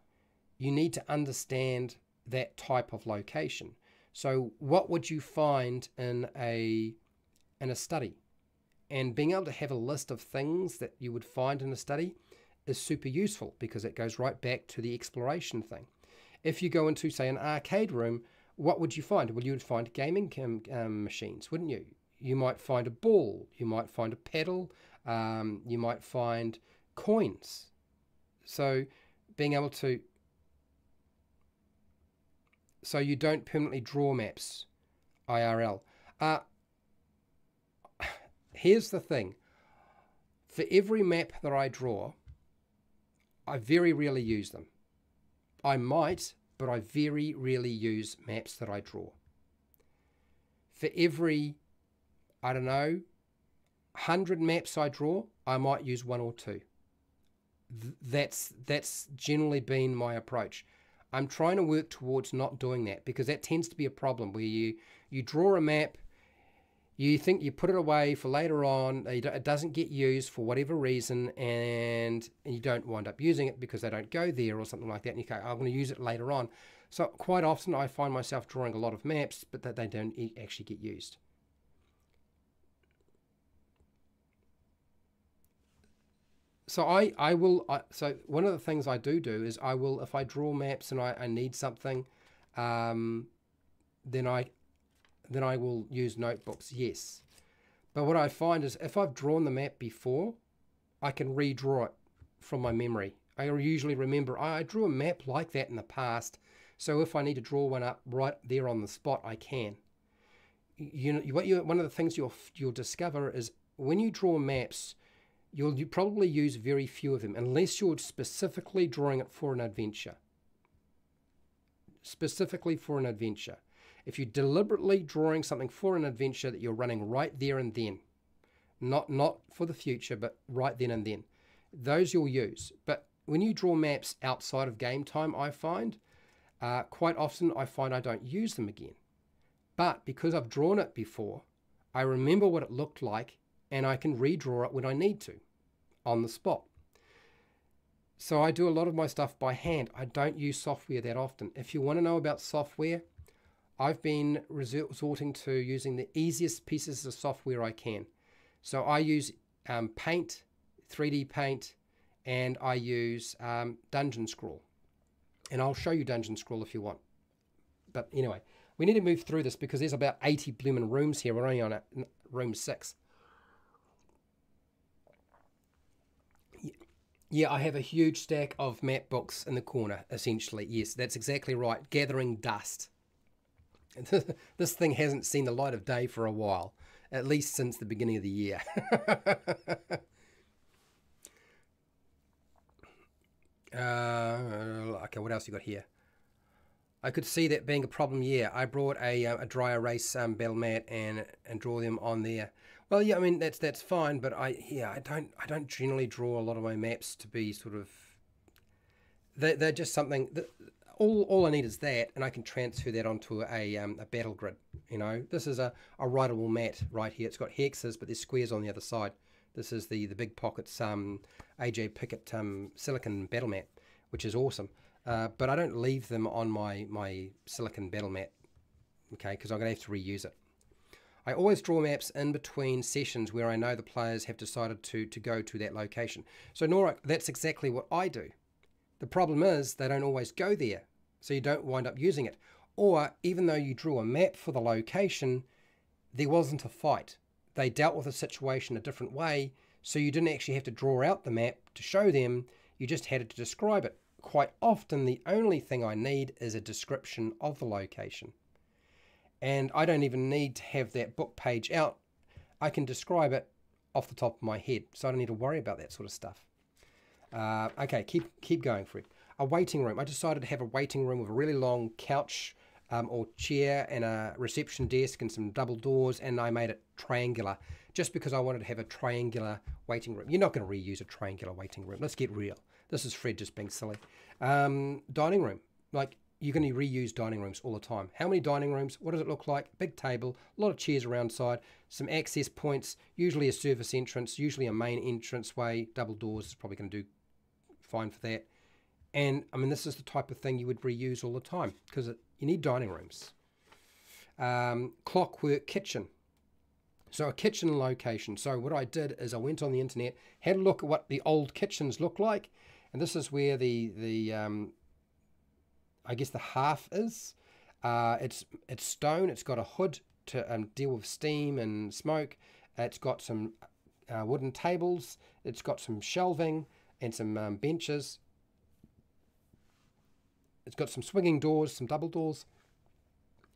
you need to understand that type of location. So what would you find in a in a study? And being able to have a list of things that you would find in a study is super useful because it goes right back to the exploration thing. If you go into say an arcade room, what would you find? Well, you would find gaming um, machines, wouldn't you? You might find a ball, you might find a pedal, um, you might find coins. So, being able to. So, you don't permanently draw maps IRL. Uh, here's the thing for every map that I draw, I very rarely use them. I might, but I very rarely use maps that I draw. For every, I don't know, 100 maps I draw, I might use one or two. That's, that's generally been my approach. I'm trying to work towards not doing that because that tends to be a problem where you, you draw a map you think you put it away for later on, it doesn't get used for whatever reason, and you don't wind up using it because they don't go there or something like that. And you go, I'm going to use it later on. So quite often I find myself drawing a lot of maps, but that they don't actually get used. So I, I will, I, so one of the things I do do is I will, if I draw maps and I, I need something, um, then I, then I will use notebooks, yes. But what I find is if I've drawn the map before, I can redraw it from my memory. I usually remember I drew a map like that in the past, so if I need to draw one up right there on the spot, I can. You know, what you one of the things you'll you'll discover is when you draw maps, you'll you probably use very few of them unless you're specifically drawing it for an adventure. Specifically for an adventure if you're deliberately drawing something for an adventure that you're running right there and then, not not for the future, but right then and then, those you'll use. But when you draw maps outside of game time, I find uh, quite often I find I don't use them again. But because I've drawn it before, I remember what it looked like and I can redraw it when I need to on the spot. So I do a lot of my stuff by hand. I don't use software that often. If you want to know about software, I've been resorting to using the easiest pieces of software I can. So I use um, Paint, 3D Paint, and I use um, Dungeon Scrawl. And I'll show you Dungeon Scrawl if you want. But anyway, we need to move through this because there's about 80 blooming rooms here. We're only on a, room six. Yeah, I have a huge stack of map books in the corner, essentially. Yes, that's exactly right. Gathering dust. this thing hasn't seen the light of day for a while, at least since the beginning of the year. uh, okay, what else you got here? I could see that being a problem. Yeah, I brought a, uh, a dry erase um, battle mat and and draw them on there. Well, yeah, I mean that's that's fine, but I yeah I don't I don't generally draw a lot of my maps to be sort of they they're just something that all, all I need is that, and I can transfer that onto a, um, a battle grid. You know, this is a, a writable mat right here. It's got hexes, but there's squares on the other side. This is the the big pockets um, AJ Pickett um, silicon battle mat, which is awesome. Uh, but I don't leave them on my my silicon battle mat, okay? Because I'm gonna have to reuse it. I always draw maps in between sessions where I know the players have decided to to go to that location. So Nora, that's exactly what I do. The problem is they don't always go there, so you don't wind up using it. Or even though you drew a map for the location, there wasn't a fight. They dealt with the situation a different way, so you didn't actually have to draw out the map to show them, you just had to describe it. Quite often, the only thing I need is a description of the location. And I don't even need to have that book page out. I can describe it off the top of my head, so I don't need to worry about that sort of stuff. Uh, okay, keep keep going, Fred. A waiting room. I decided to have a waiting room with a really long couch um, or chair and a reception desk and some double doors, and I made it triangular just because I wanted to have a triangular waiting room. You're not going to reuse a triangular waiting room. Let's get real. This is Fred just being silly. Um, dining room. Like, you're going to reuse dining rooms all the time. How many dining rooms? What does it look like? Big table, a lot of chairs around side, some access points, usually a service entrance, usually a main entrance way. Double doors is probably going to do fine for that. And I mean, this is the type of thing you would reuse all the time because you need dining rooms. Um, clockwork kitchen. So a kitchen location. So what I did is I went on the internet, had a look at what the old kitchens look like, and this is where the the um, I guess the half is. Uh, it's it's stone. It's got a hood to um, deal with steam and smoke. It's got some uh, wooden tables. It's got some shelving and some um, benches. It's got some swinging doors, some double doors.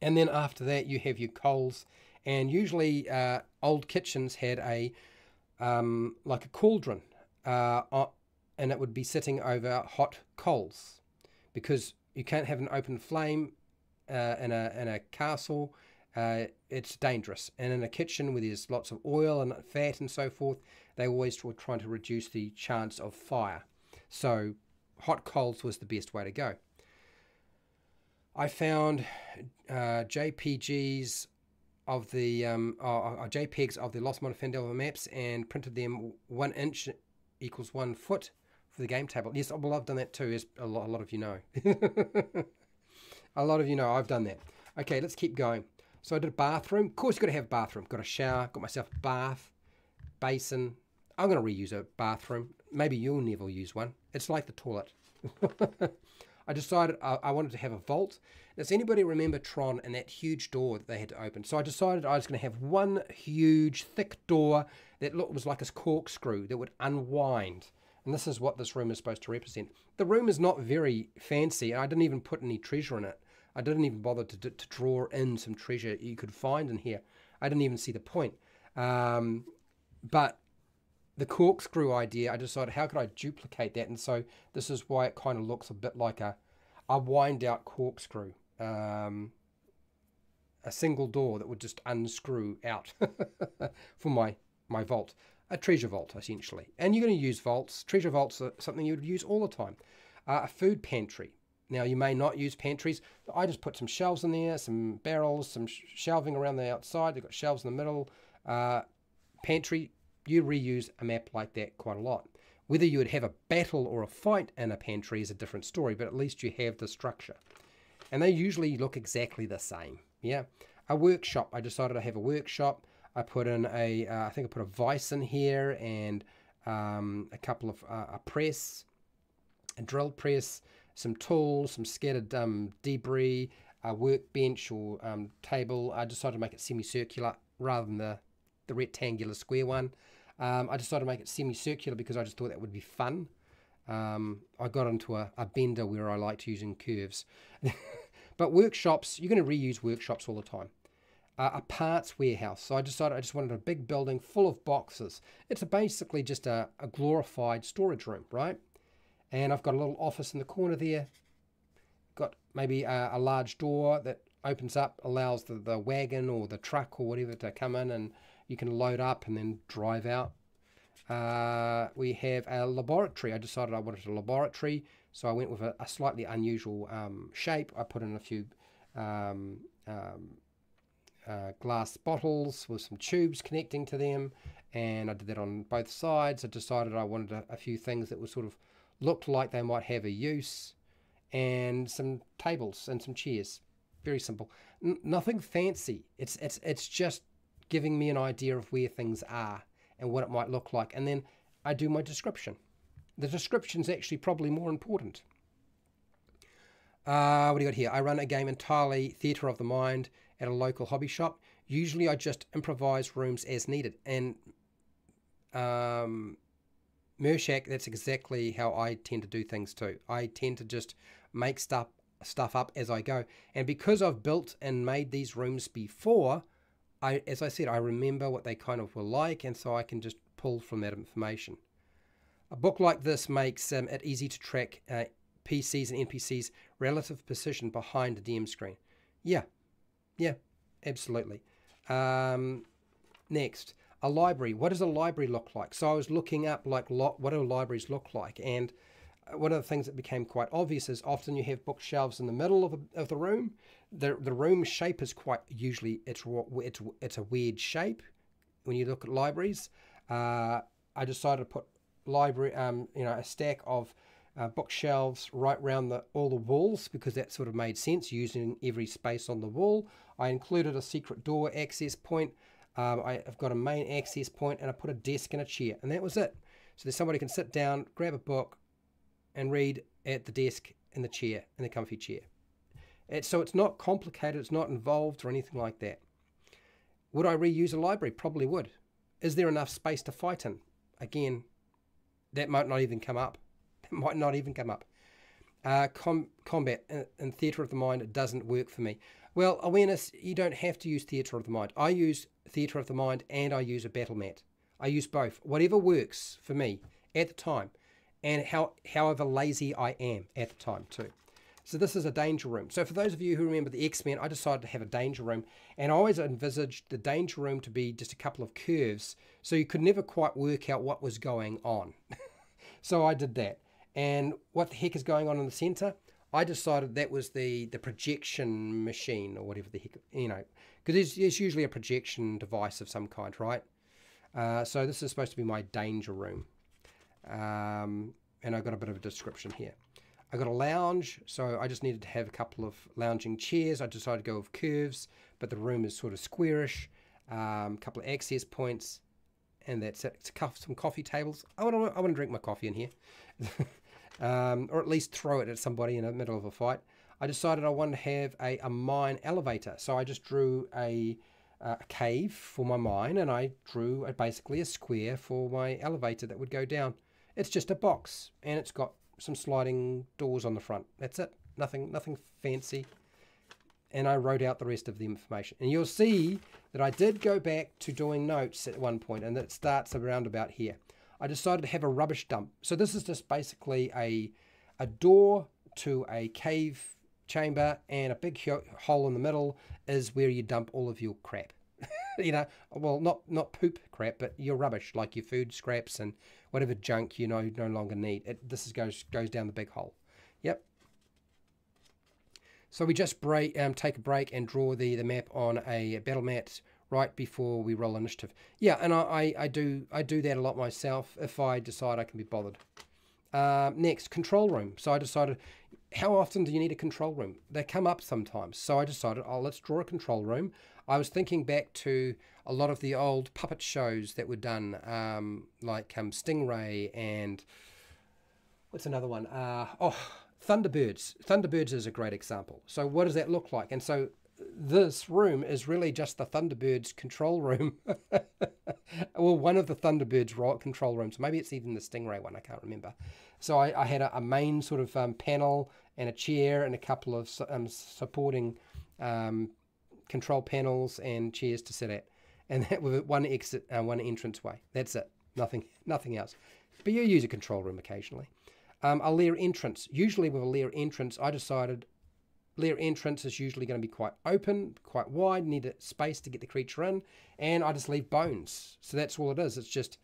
And then after that, you have your coals. And usually, uh, old kitchens had a um, like a cauldron, uh, and it would be sitting over hot coals because you can't have an open flame uh, in a in a castle. Uh, it's dangerous. And in a kitchen where there's lots of oil and fat and so forth, they always were trying to reduce the chance of fire. So hot coals was the best way to go. I found uh, JPGs of the um, uh, uh JPEGs of the Lost of maps and printed them one inch equals one foot for the game table. Yes, well, I've done that too, as a lot, a lot of you know. a lot of you know I've done that. Okay, let's keep going. So I did a bathroom. Of course, you've got to have a bathroom. Got a shower. Got myself a bath, basin. I'm going to reuse a bathroom. Maybe you'll never use one. It's like the toilet. I decided I, I wanted to have a vault. Does anybody remember Tron and that huge door that they had to open? So I decided I was going to have one huge, thick door that looked, was like a corkscrew that would unwind. And this is what this room is supposed to represent. The room is not very fancy. I didn't even put any treasure in it. I didn't even bother to, to draw in some treasure you could find in here. I didn't even see the point. Um, but the corkscrew idea, I decided how could I duplicate that, and so this is why it kind of looks a bit like a, a wind out corkscrew. Um, a single door that would just unscrew out for my, my vault. A treasure vault, essentially. And you're going to use vaults. Treasure vaults are something you would use all the time. Uh, a food pantry. Now, you may not use pantries. I just put some shelves in there, some barrels, some shelving around the outside. They've got shelves in the middle. Uh, pantry, you reuse a map like that quite a lot. Whether you would have a battle or a fight in a pantry is a different story, but at least you have the structure. And they usually look exactly the same. Yeah. A workshop. I decided to have a workshop. I put in a, uh, I think I put a vice in here and um, a couple of, uh, a press, a drill press, some tools, some scattered um, debris, a workbench or um, table. I decided to make it semicircular rather than the, the rectangular square one. Um, I decided to make it semicircular because I just thought that would be fun. Um, I got into a, a, bender where I liked using curves. but workshops, you're going to reuse workshops all the time. Uh, a parts warehouse. So I decided I just wanted a big building full of boxes. It's basically just a, a glorified storage room, right? And I've got a little office in the corner there. Got maybe a, a large door that opens up, allows the, the wagon or the truck or whatever to come in and you can load up and then drive out. Uh, we have a laboratory. I decided I wanted a laboratory, so I went with a, a slightly unusual um, shape. I put in a few um, um, uh, glass bottles with some tubes connecting to them, and I did that on both sides. I decided I wanted a, a few things that were sort of looked like they might have a use, and some tables and some chairs. Very simple. N- nothing fancy. It's it's it's just giving me an idea of where things are and what it might look like. And then I do my description. The description is actually probably more important. Uh, what do you got here? I run a game entirely theatre of the mind at a local hobby shop. Usually I just improvise rooms as needed. And um, Mershak, that's exactly how I tend to do things too. I tend to just make stuff stuff up as I go. And because I've built and made these rooms before, I, as I said, I remember what they kind of were like, and so I can just pull from that information. A book like this makes um, it easy to track uh, PCs and NPCs' relative position behind the DM screen. Yeah, yeah, absolutely. Um, next, a library. What does a library look like? So I was looking up like what do libraries look like, and one of the things that became quite obvious is often you have bookshelves in the middle of, a, of the room the the room shape is quite usually it's it's it's a weird shape when you look at libraries. Uh, I decided to put library um you know a stack of uh, bookshelves right around the all the walls because that sort of made sense using every space on the wall. I included a secret door access point. Um, I, have got a main access point and I put a desk and a chair and that was it. So that somebody can sit down, grab a book, and read at the desk in the chair in the comfy chair. So it's not complicated, it's not involved or anything like that. Would I reuse a library? Probably would. Is there enough space to fight in? Again, that might not even come up. That might not even come up. Uh, com- combat and, in theatre of the mind it doesn't work for me. Well, awareness, you don't have to use theatre of the mind. I use theatre of the mind and I use a battle mat. I use both. Whatever works for me at the time and how, however lazy I am at the time too. So this is a danger room. So for those of you who remember the X-Men, I decided to have a danger room and I always envisaged the danger room to be just a couple of curves so you could never quite work out what was going on. so I did that. And what the heck is going on in the center? I decided that was the, the projection machine or whatever the heck, you know, because it's, usually a projection device of some kind, right? Uh, so this is supposed to be my danger room. Um, and I've got a bit of a description here. I got a lounge, so I just needed to have a couple of lounging chairs. I decided to go with curves, but the room is sort of squarish. A um, couple of access points, and that's it. Some coffee tables. I want to, I drink my coffee in here, um, or at least throw it at somebody in the middle of a fight. I decided I wanted to have a, a mine elevator, so I just drew a, a cave for my mine, and I drew a, basically a square for my elevator that would go down. It's just a box, and it's got some sliding doors on the front. That's it. Nothing, nothing fancy. And I wrote out the rest of the information. And you'll see that I did go back to doing notes at one point, and it starts around about here. I decided to have a rubbish dump. So this is just basically a, a door to a cave chamber, and a big hole in the middle is where you dump all of your crap. you know, well, not not poop crap, but your rubbish, like your food scraps and whatever junk you know no longer need. It, this is, goes goes down the big hole. Yep. So we just break, um, take a break and draw the, the map on a battle mat right before we roll initiative. Yeah, and I, I, I do I do that a lot myself if I decide I can be bothered. Uh, next, control room. So I decided, how often do you need a control room? They come up sometimes. So I decided, oh, let's draw a control room. I was thinking back to a lot of the old puppet shows that were done, um, like um, Stingray and what's another one? Uh, oh, Thunderbirds. Thunderbirds is a great example. So what does that look like? And so this room is really just the Thunderbirds control room. well, one of the Thunderbirds control rooms. Maybe it's even the Stingray one. I can't remember. So I, I had a, a, main sort of um, panel and a chair and a couple of um, supporting um, control panels and chairs to sit at, and that with one exit, uh, one entrance way. That's it. Nothing, nothing else. But you use a control room occasionally. Um, a lair entrance. Usually with a lair entrance, I decided lair entrance is usually going to be quite open, quite wide, need a space to get the creature in, and I just leave bones. So that's all it is. It's just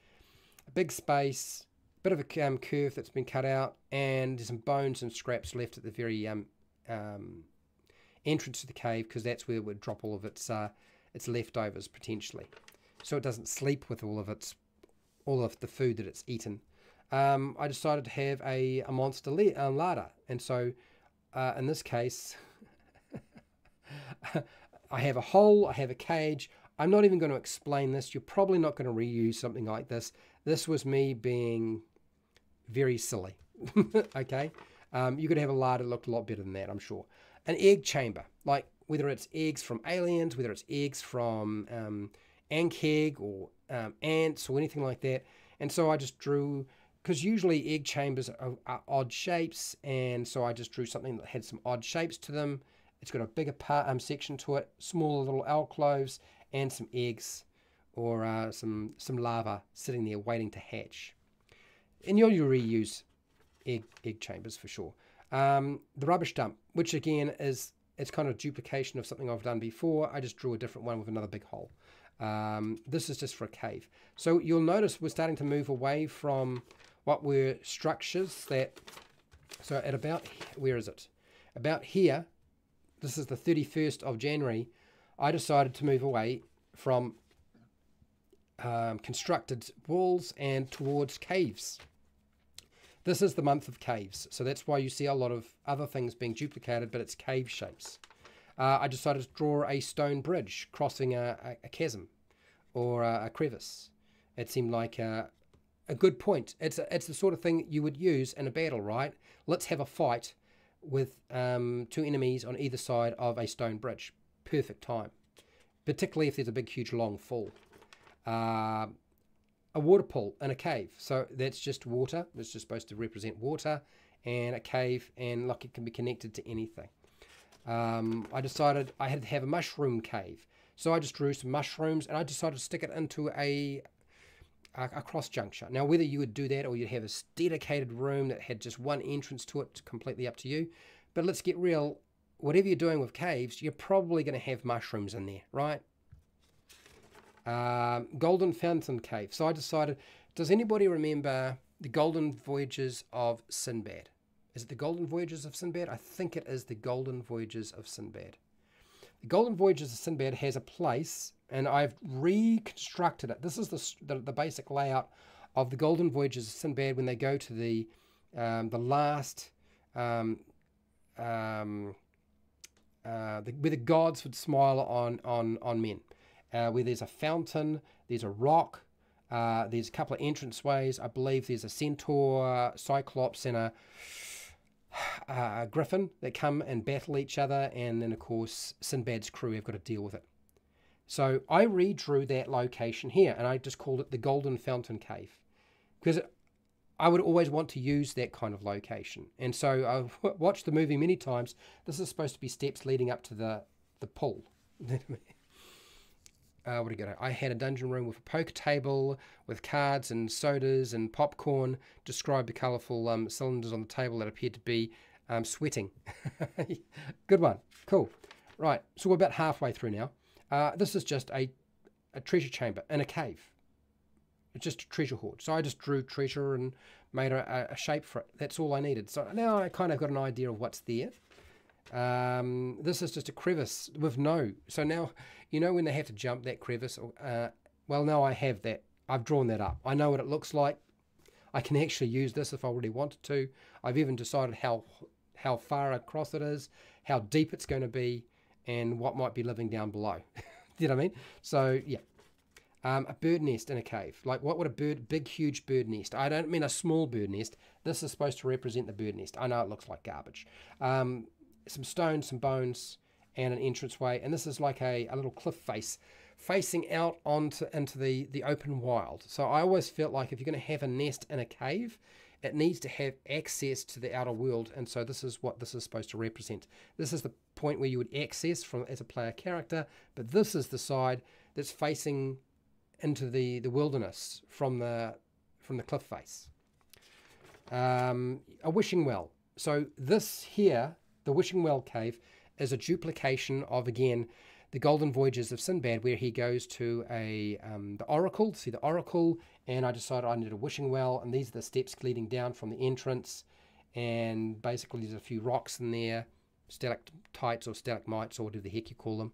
a big space, bit of a um, curve that's been cut out, and there's some bones and scraps left at the very um, um, entrance to the cave because that's where it would drop all of its uh, its leftovers potentially, so it doesn't sleep with all of its all of the food that it's eaten. Um, I decided to have a, a monster le- uh, larder, and so uh, in this case, I have a hole, I have a cage. I'm not even going to explain this. You're probably not going to reuse something like this. This was me being very silly. okay? Um, you could have a larder that looked a lot better than that, I'm sure. An egg chamber, like whether it's eggs from aliens, whether it's eggs from um, ankheg or um, ants or anything like that. And so I just drew because usually egg chambers are, are, odd shapes, and so I just drew something that had some odd shapes to them. It's got a bigger part um, section to it, smaller little alcoves, and some eggs or uh, some some larvae sitting there waiting to hatch. And you'll reuse egg egg chambers for sure. Um, the rubbish dump, which again is it's kind of duplication of something I've done before. I just drew a different one with another big hole. Um, this is just for a cave. So you'll notice we're starting to move away from what were structures that, so at about, where is it? About here, this is the 31st of January, I decided to move away from um, constructed walls and towards caves. This is the month of caves, so that's why you see a lot of other things being duplicated, but it's cave shapes. Uh, I decided to draw a stone bridge crossing a, a, a chasm or a, a, crevice. It seemed like a, a good point. It's it's the sort of thing you would use in a battle, right? Let's have a fight with um, two enemies on either side of a stone bridge. Perfect time, particularly if there's a big, huge, long fall. Uh, a water pool in a cave. So that's just water. It's just supposed to represent water and a cave, and like it can be connected to anything. Um, I decided I had to have a mushroom cave. So I just drew some mushrooms and I decided to stick it into a a, a cross juncture. Now, whether you would do that or you'd have a dedicated room that had just one entrance to it, completely up to you. But let's get real. Whatever you're doing with caves, you're probably going to have mushrooms in there, right? Um, Golden Fountain Cave. So I decided, does anybody remember the Golden Voyages of Sinbad? Is it the Golden Voyages of Sinbad? I think it is the Golden Voyages of Sinbad. The Golden Voyages of Sinbad has a place and I've reconstructed it. This is the, the, the, basic layout of the Golden Voyages of Sinbad when they go to the um, the last um, um, uh, the, where the gods would smile on on on men, uh, where there's a fountain, there's a rock, uh, there's a couple of entranceways. I believe there's a centaur, cyclops, and a, a griffin that come and battle each other, and then of course Sinbad's crew have got to deal with it. So I redrew that location here and I just called it the Golden Fountain Cave because I would always want to use that kind of location. And so I've watched the movie many times. This is supposed to be steps leading up to the, the pool. uh, what do you got? I had a dungeon room with a poker table, with cards and sodas and popcorn. Described the colourful um, cylinders on the table that appeared to be um, sweating. Good one. Cool. Right, so we're about halfway through now. Uh, this is just a, a treasure chamber in a cave. It's just a treasure hoard. So I just drew treasure and made a, a, shape for it. That's all I needed. So now I kind of got an idea of what's there. Um, this is just a crevice with no. So now, you know when they have to jump that crevice? Uh, well, now I have that. I've drawn that up. I know what it looks like. I can actually use this if I really wanted to. I've even decided how how far across it is, how deep it's going to be, and what might be living down below. you know what I mean? So, yeah. Um, a bird nest in a cave. Like, what would a bird, big, huge bird nest? I don't mean a small bird nest. This is supposed to represent the bird nest. I know it looks like garbage. Um, some stones, some bones, and an entranceway. And this is like a, a little cliff face facing out onto into the, the open wild. So I always felt like if you're going to have a nest in a cave, it needs to have access to the outer world. And so this is what this is supposed to represent. This is the point where you would access from as a player character, but this is the side that's facing into the, the wilderness from the from the cliff face. Um, a wishing well. So this here the Wishing Well Cave is a duplication of, again, the Golden Voyages of Sinbad, where he goes to a um, the Oracle, see the Oracle, and I decided I needed a wishing well, and these are the steps leading down from the entrance, and basically there's a few rocks in there, stalactites or stalagmites or whatever the heck you call them.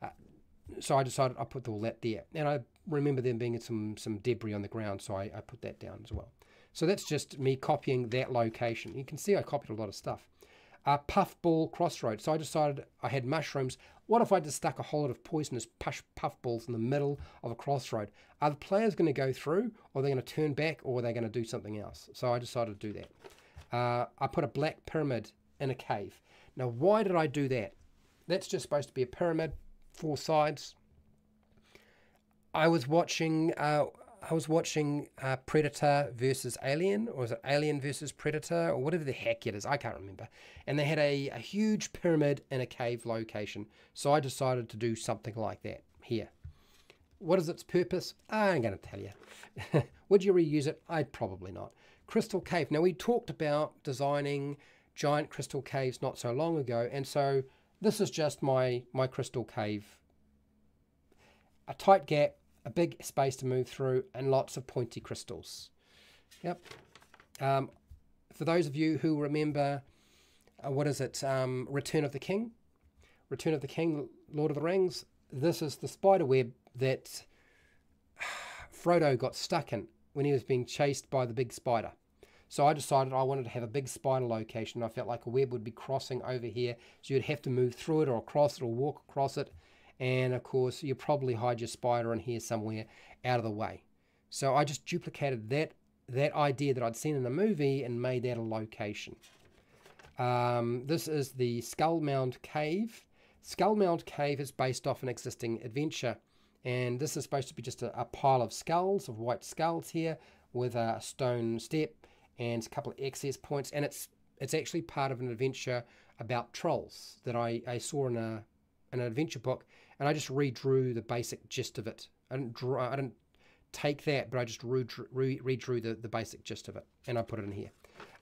Uh, so I decided I put all that there, and I remember there being some some debris on the ground, so I, I put that down as well. So that's just me copying that location. You can see I copied a lot of stuff. Uh, puffball crossroads. So I decided I had mushrooms. What if I just stuck a whole lot of poisonous puff, puffballs in the middle of a crossroad? Are the players going to go through, or are they going to turn back, or are they going to do something else? So I decided to do that. Uh, I put a black pyramid in a cave. Now, why did I do that? That's just supposed to be a pyramid, four sides. I was watching. Uh, I was watching uh, Predator versus Alien, or was it Alien versus Predator, or whatever the heck it is. I can't remember. And they had a, a huge pyramid in a cave location. So I decided to do something like that here. What is its purpose? I'm going to tell you. Would you reuse it? I'd probably not. Crystal Cave. Now, we talked about designing giant crystal caves not so long ago. And so this is just my, my crystal cave. A tight gap a big space to move through, and lots of pointy crystals. Yep. Um, for those of you who remember, uh, what is it, um, Return of the King? Return of the King, Lord of the Rings. This is the spider web that Frodo got stuck in when he was being chased by the big spider. So I decided I wanted to have a big spider location. I felt like a web would be crossing over here, so you'd have to move through it or across it or walk across it and of course you probably hide your spider in here somewhere out of the way. So I just duplicated that that idea that I'd seen in the movie and made that a location. Um, this is the Skull Mound Cave. Skull Mound Cave is based off an existing adventure and this is supposed to be just a, a pile of skulls, of white skulls here with a stone step and a couple of access points and it's it's actually part of an adventure about trolls that I, I saw in a an adventure book and I just redrew the basic gist of it. I didn't draw, I didn't take that, but I just redrew, redrew the, the basic gist of it, and I put it in here.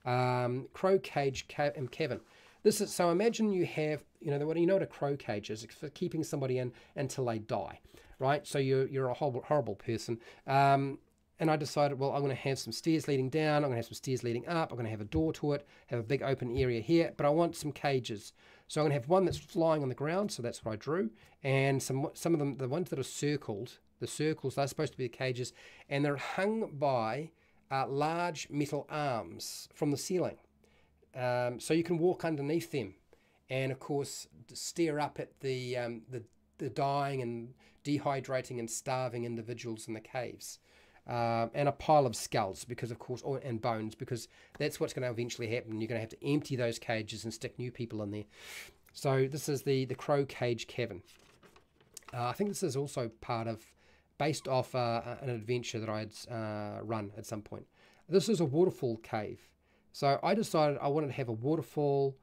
Um, crow cage and Kevin. This is so. Imagine you have, you know, what you know what a crow cage is. It's for keeping somebody in until they die, right? So you're you're a horrible horrible person. Um, and I decided, well, I'm going to have some stairs leading down. I'm going to have some stairs leading up. I'm going to have a door to it. Have a big open area here, but I want some cages. So I'm going to have one that's flying on the ground, so that's what I drew, and some some of them, the ones that are circled, the circles, they're supposed to be the cages, and they're hung by uh, large metal arms from the ceiling. Um, so you can walk underneath them, and of course stare up at the um, the the dying and dehydrating and starving individuals in the caves uh, and a pile of skulls because of course or, and bones because that's what's going to eventually happen. You're going to have to empty those cages and stick new people in there. So this is the the crow cage cavern. Uh, i think this is also part of based off uh, an adventure that i had uh, run at some point. This is a waterfall cave. So i decided i wanted to have a waterfall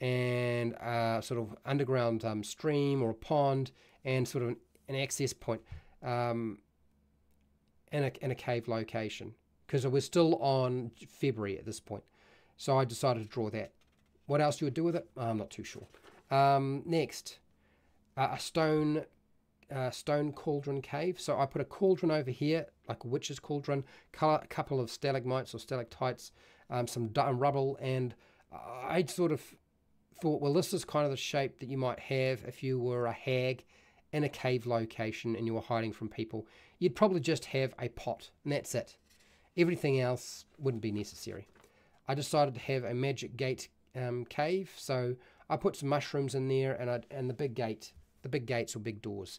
and a uh, sort of underground um, stream or a pond and sort of an, an access point. Um, in a, in a cave location because was still on February at this point. So I decided to draw that. What else you would do with it? I'm not too sure. Um, next, uh, a stone uh, stone cauldron cave. So I put a cauldron over here, like a witch's cauldron, a couple of stalagmites or stalactites, um, some rubble, and I sort of thought, well, this is kind of the shape that you might have if you were a hag in a cave location and you were hiding from people, you'd probably just have a pot and that's it. Everything else wouldn't be necessary. I decided to have a magic gate um, cave, so I put some mushrooms in there and I, and the big gate, the big gates or big doors.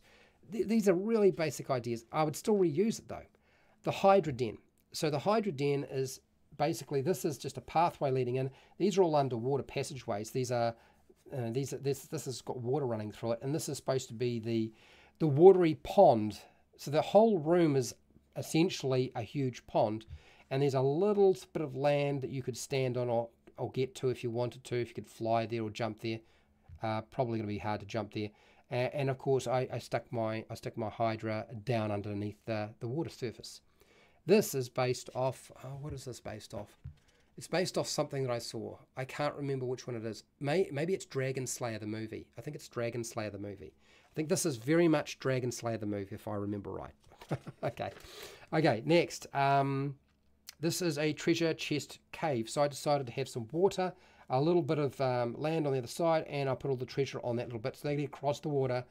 Th these are really basic ideas. I would still reuse it though. The Hydra Den. So the Hydra Den is basically this is just a pathway leading in. These are all underwater passageways. These are uh, these this this has got water running through it, and this is supposed to be the the watery pond. So the whole room is essentially a huge pond, and there's a little bit of land that you could stand on or, or get to if you wanted to, if you could fly there or jump there. Uh, probably going to be hard to jump there. And of course, I, I stuck my I stuck my Hydra down underneath the, the water surface. This is based off. Oh, what is this based off? It's based off something that I saw. I can't remember which one it is. May, maybe it's Dragon Slayer the movie. I think it's Dragon Slayer the movie. I think this is very much Dragon Slayer the move, if I remember right. okay. Okay, next. Um, this is a treasure chest cave. So I decided to have some water, a little bit of um, land on the other side, and I put all the treasure on that little bit. So they get across the water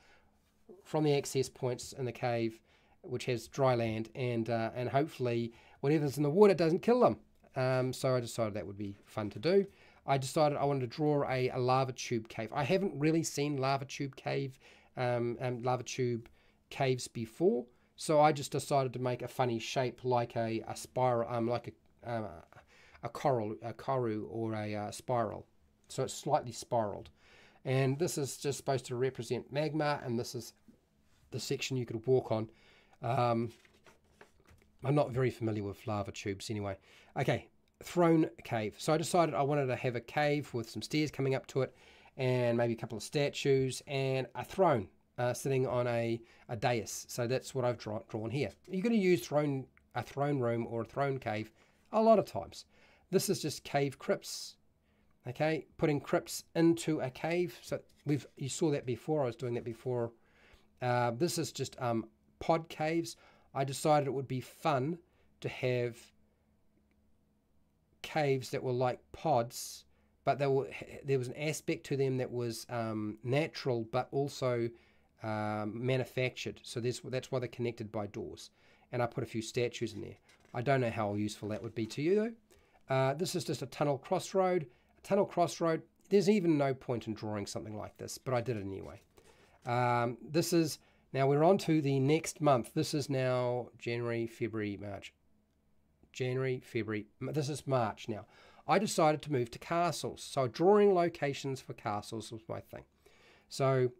from the access points in the cave, which has dry land, and uh, and hopefully whatever's in the water doesn't kill them. Um, so I decided that would be fun to do. I decided I wanted to draw a, a lava tube cave. I haven't really seen lava tube cave, um, um, lava tube caves before, so I just decided to make a funny shape like a, a spiral, um, like a, um, a coral, a koru or a uh, spiral. So it's slightly spiraled. And this is just supposed to represent magma, and this is the section you could walk on. Um, I'm not very familiar with lava tubes anyway. Okay, throne cave. So I decided I wanted to have a cave with some stairs coming up to it and maybe a couple of statues and a throne uh, sitting on a, a dais. So that's what I've draw, drawn here. You're going to use throne a throne room or a throne cave a lot of times. This is just cave crypts. Okay, putting crypts into a cave. So we've you saw that before. I was doing that before. Uh, this is just um, pod caves. I decided it would be fun to have caves that were like pods, but were, there was an aspect to them that was um, natural, but also um, manufactured. So that's why they're connected by doors. And I put a few statues in there. I don't know how useful that would be to you though. Uh, this is just a tunnel crossroad. A tunnel crossroad, there's even no point in drawing something like this, but I did it anyway. Um, this is, now we're on to the next month. This is now January, February, March. January, February, this is March now. I decided to move to castles. So drawing locations for castles was my thing. So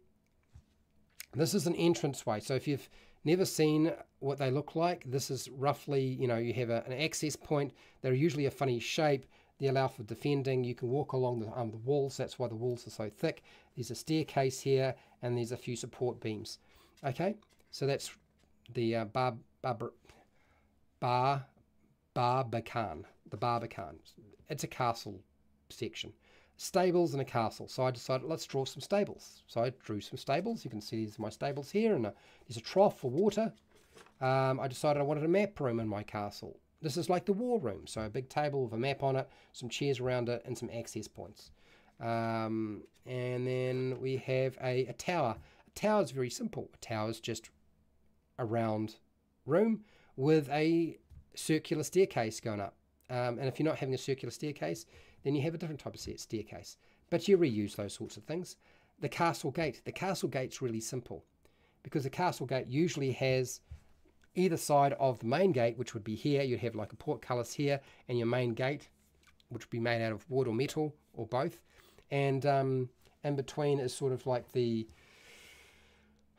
this is an entranceway. So if you've never seen what they look like, this is roughly, you know, you have a, an access point. They're usually a funny shape. They allow for defending. You can walk along the, um, the walls. That's why the walls are so thick. There's a staircase here, and there's a few support beams. Okay, so that's the uh, bar, bar, bar Barbican, the Barbican. It's a castle section. Stables and a castle. So I decided let's draw some stables. So I drew some stables. You can see these are my stables here, and a, there's a trough for water. Um, I decided I wanted a map room in my castle. This is like the war room. So a big table with a map on it, some chairs around it, and some access points. Um, and then we have a, a tower. A tower is very simple. A tower is just a round room with a circular staircase going up. Um, and if you're not having a circular staircase, then you have a different type of staircase. But you reuse those sorts of things. The castle gate. The castle gate's really simple because the castle gate usually has either side of the main gate, which would be here, you'd have like a portcullis here, and your main gate, which would be made out of wood or metal or both. And um, in between is sort of like the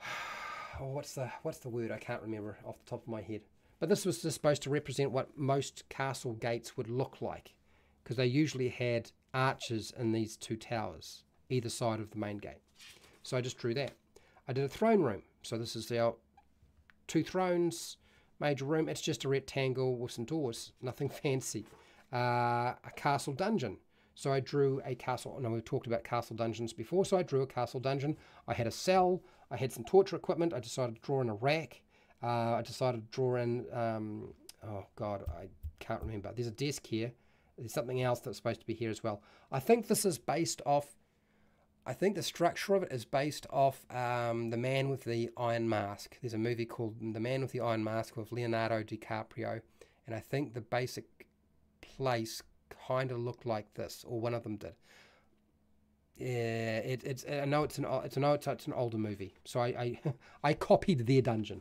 oh, what's the what's the word? I can't remember off the top of my head. But this was just supposed to represent what most castle gates would look like, because they usually had arches in these two towers, either side of the main gate. So I just drew that. I did a throne room. So this is our two thrones, major room. It's just a rectangle with some doors, nothing fancy. Uh, a castle dungeon. So I drew a castle. Now we've talked about castle dungeons before, so I drew a castle dungeon. I had a cell. I had some torture equipment. I decided to draw in a rack. Uh, I decided to draw in, um, oh God, I can't remember. There's a desk here. There's something else that's supposed to be here as well. I think this is based off, I think the structure of it is based off um, The Man with the Iron Mask. There's a movie called The Man with the Iron Mask with Leonardo DiCaprio. And I think the basic place kind of looked like this, or one of them did. Yeah, it, it's. I know it's an. It's an. It's, it's an older movie, so I I, I copied their dungeon.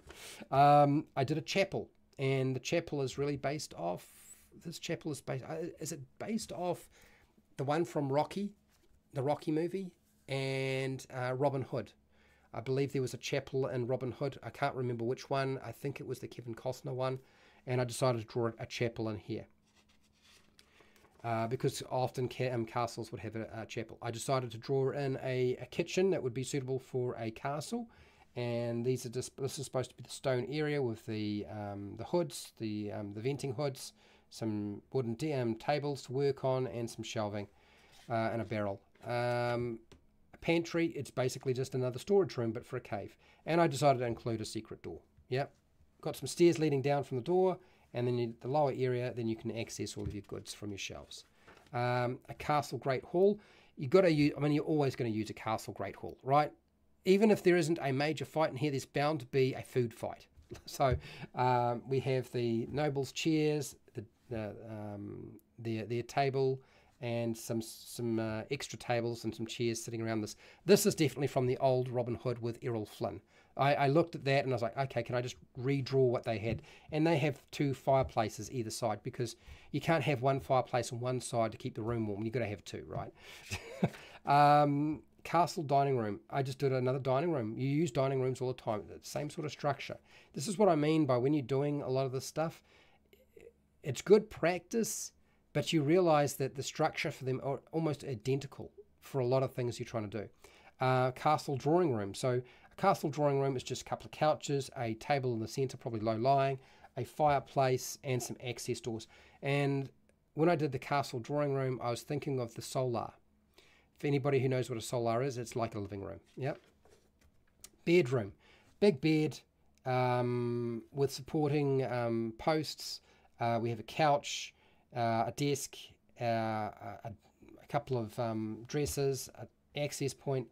Um, I did a chapel, and the chapel is really based off. This chapel is based. Uh, is it based off the one from Rocky, the Rocky movie, and uh, Robin Hood? I believe there was a chapel in Robin Hood. I can't remember which one. I think it was the Kevin Costner one, and I decided to draw a chapel in here uh, because often um, castles would have a, a, chapel. I decided to draw in a, a, kitchen that would be suitable for a castle, and these are just this is supposed to be the stone area with the um, the hoods, the um, the venting hoods. some wooden tables to work on, and some shelving, uh, and a barrel. Um, a pantry, it's basically just another storage room, but for a cave. And I decided to include a secret door. Yep. Got some stairs leading down from the door, and then you, the lower area, then you can access all of your goods from your shelves. Um, a castle great hall. You got to use. I mean, you're always going to use a castle great hall, right? Even if there isn't a major fight in here, there's bound to be a food fight. So um, we have the nobles' chairs, the the um, their their table, and some some uh, extra tables and some chairs sitting around this. This is definitely from the old Robin Hood with Errol Flynn. I, I, looked at that and I was like, okay, can I just redraw what they had? And they have two fireplaces either side because you can't have one fireplace on one side to keep the room warm. You've got to have two, right? um, castle dining room. I just did another dining room. You use dining rooms all the time. The same sort of structure. This is what I mean by when you're doing a lot of this stuff. It's good practice, but you realize that the structure for them are almost identical for a lot of things you're trying to do. Uh, castle drawing room. So castle drawing room is just a couple of couches, a table in the center, probably low lying, a fireplace, and some access doors. And when I did the castle drawing room, I was thinking of the solar. For anybody who knows what a solar is, it's like a living room. Yep. Bedroom. Big bed um, with supporting um, posts. Uh, we have a couch, uh, a desk, uh, a, a, couple of um, dressers, an access point,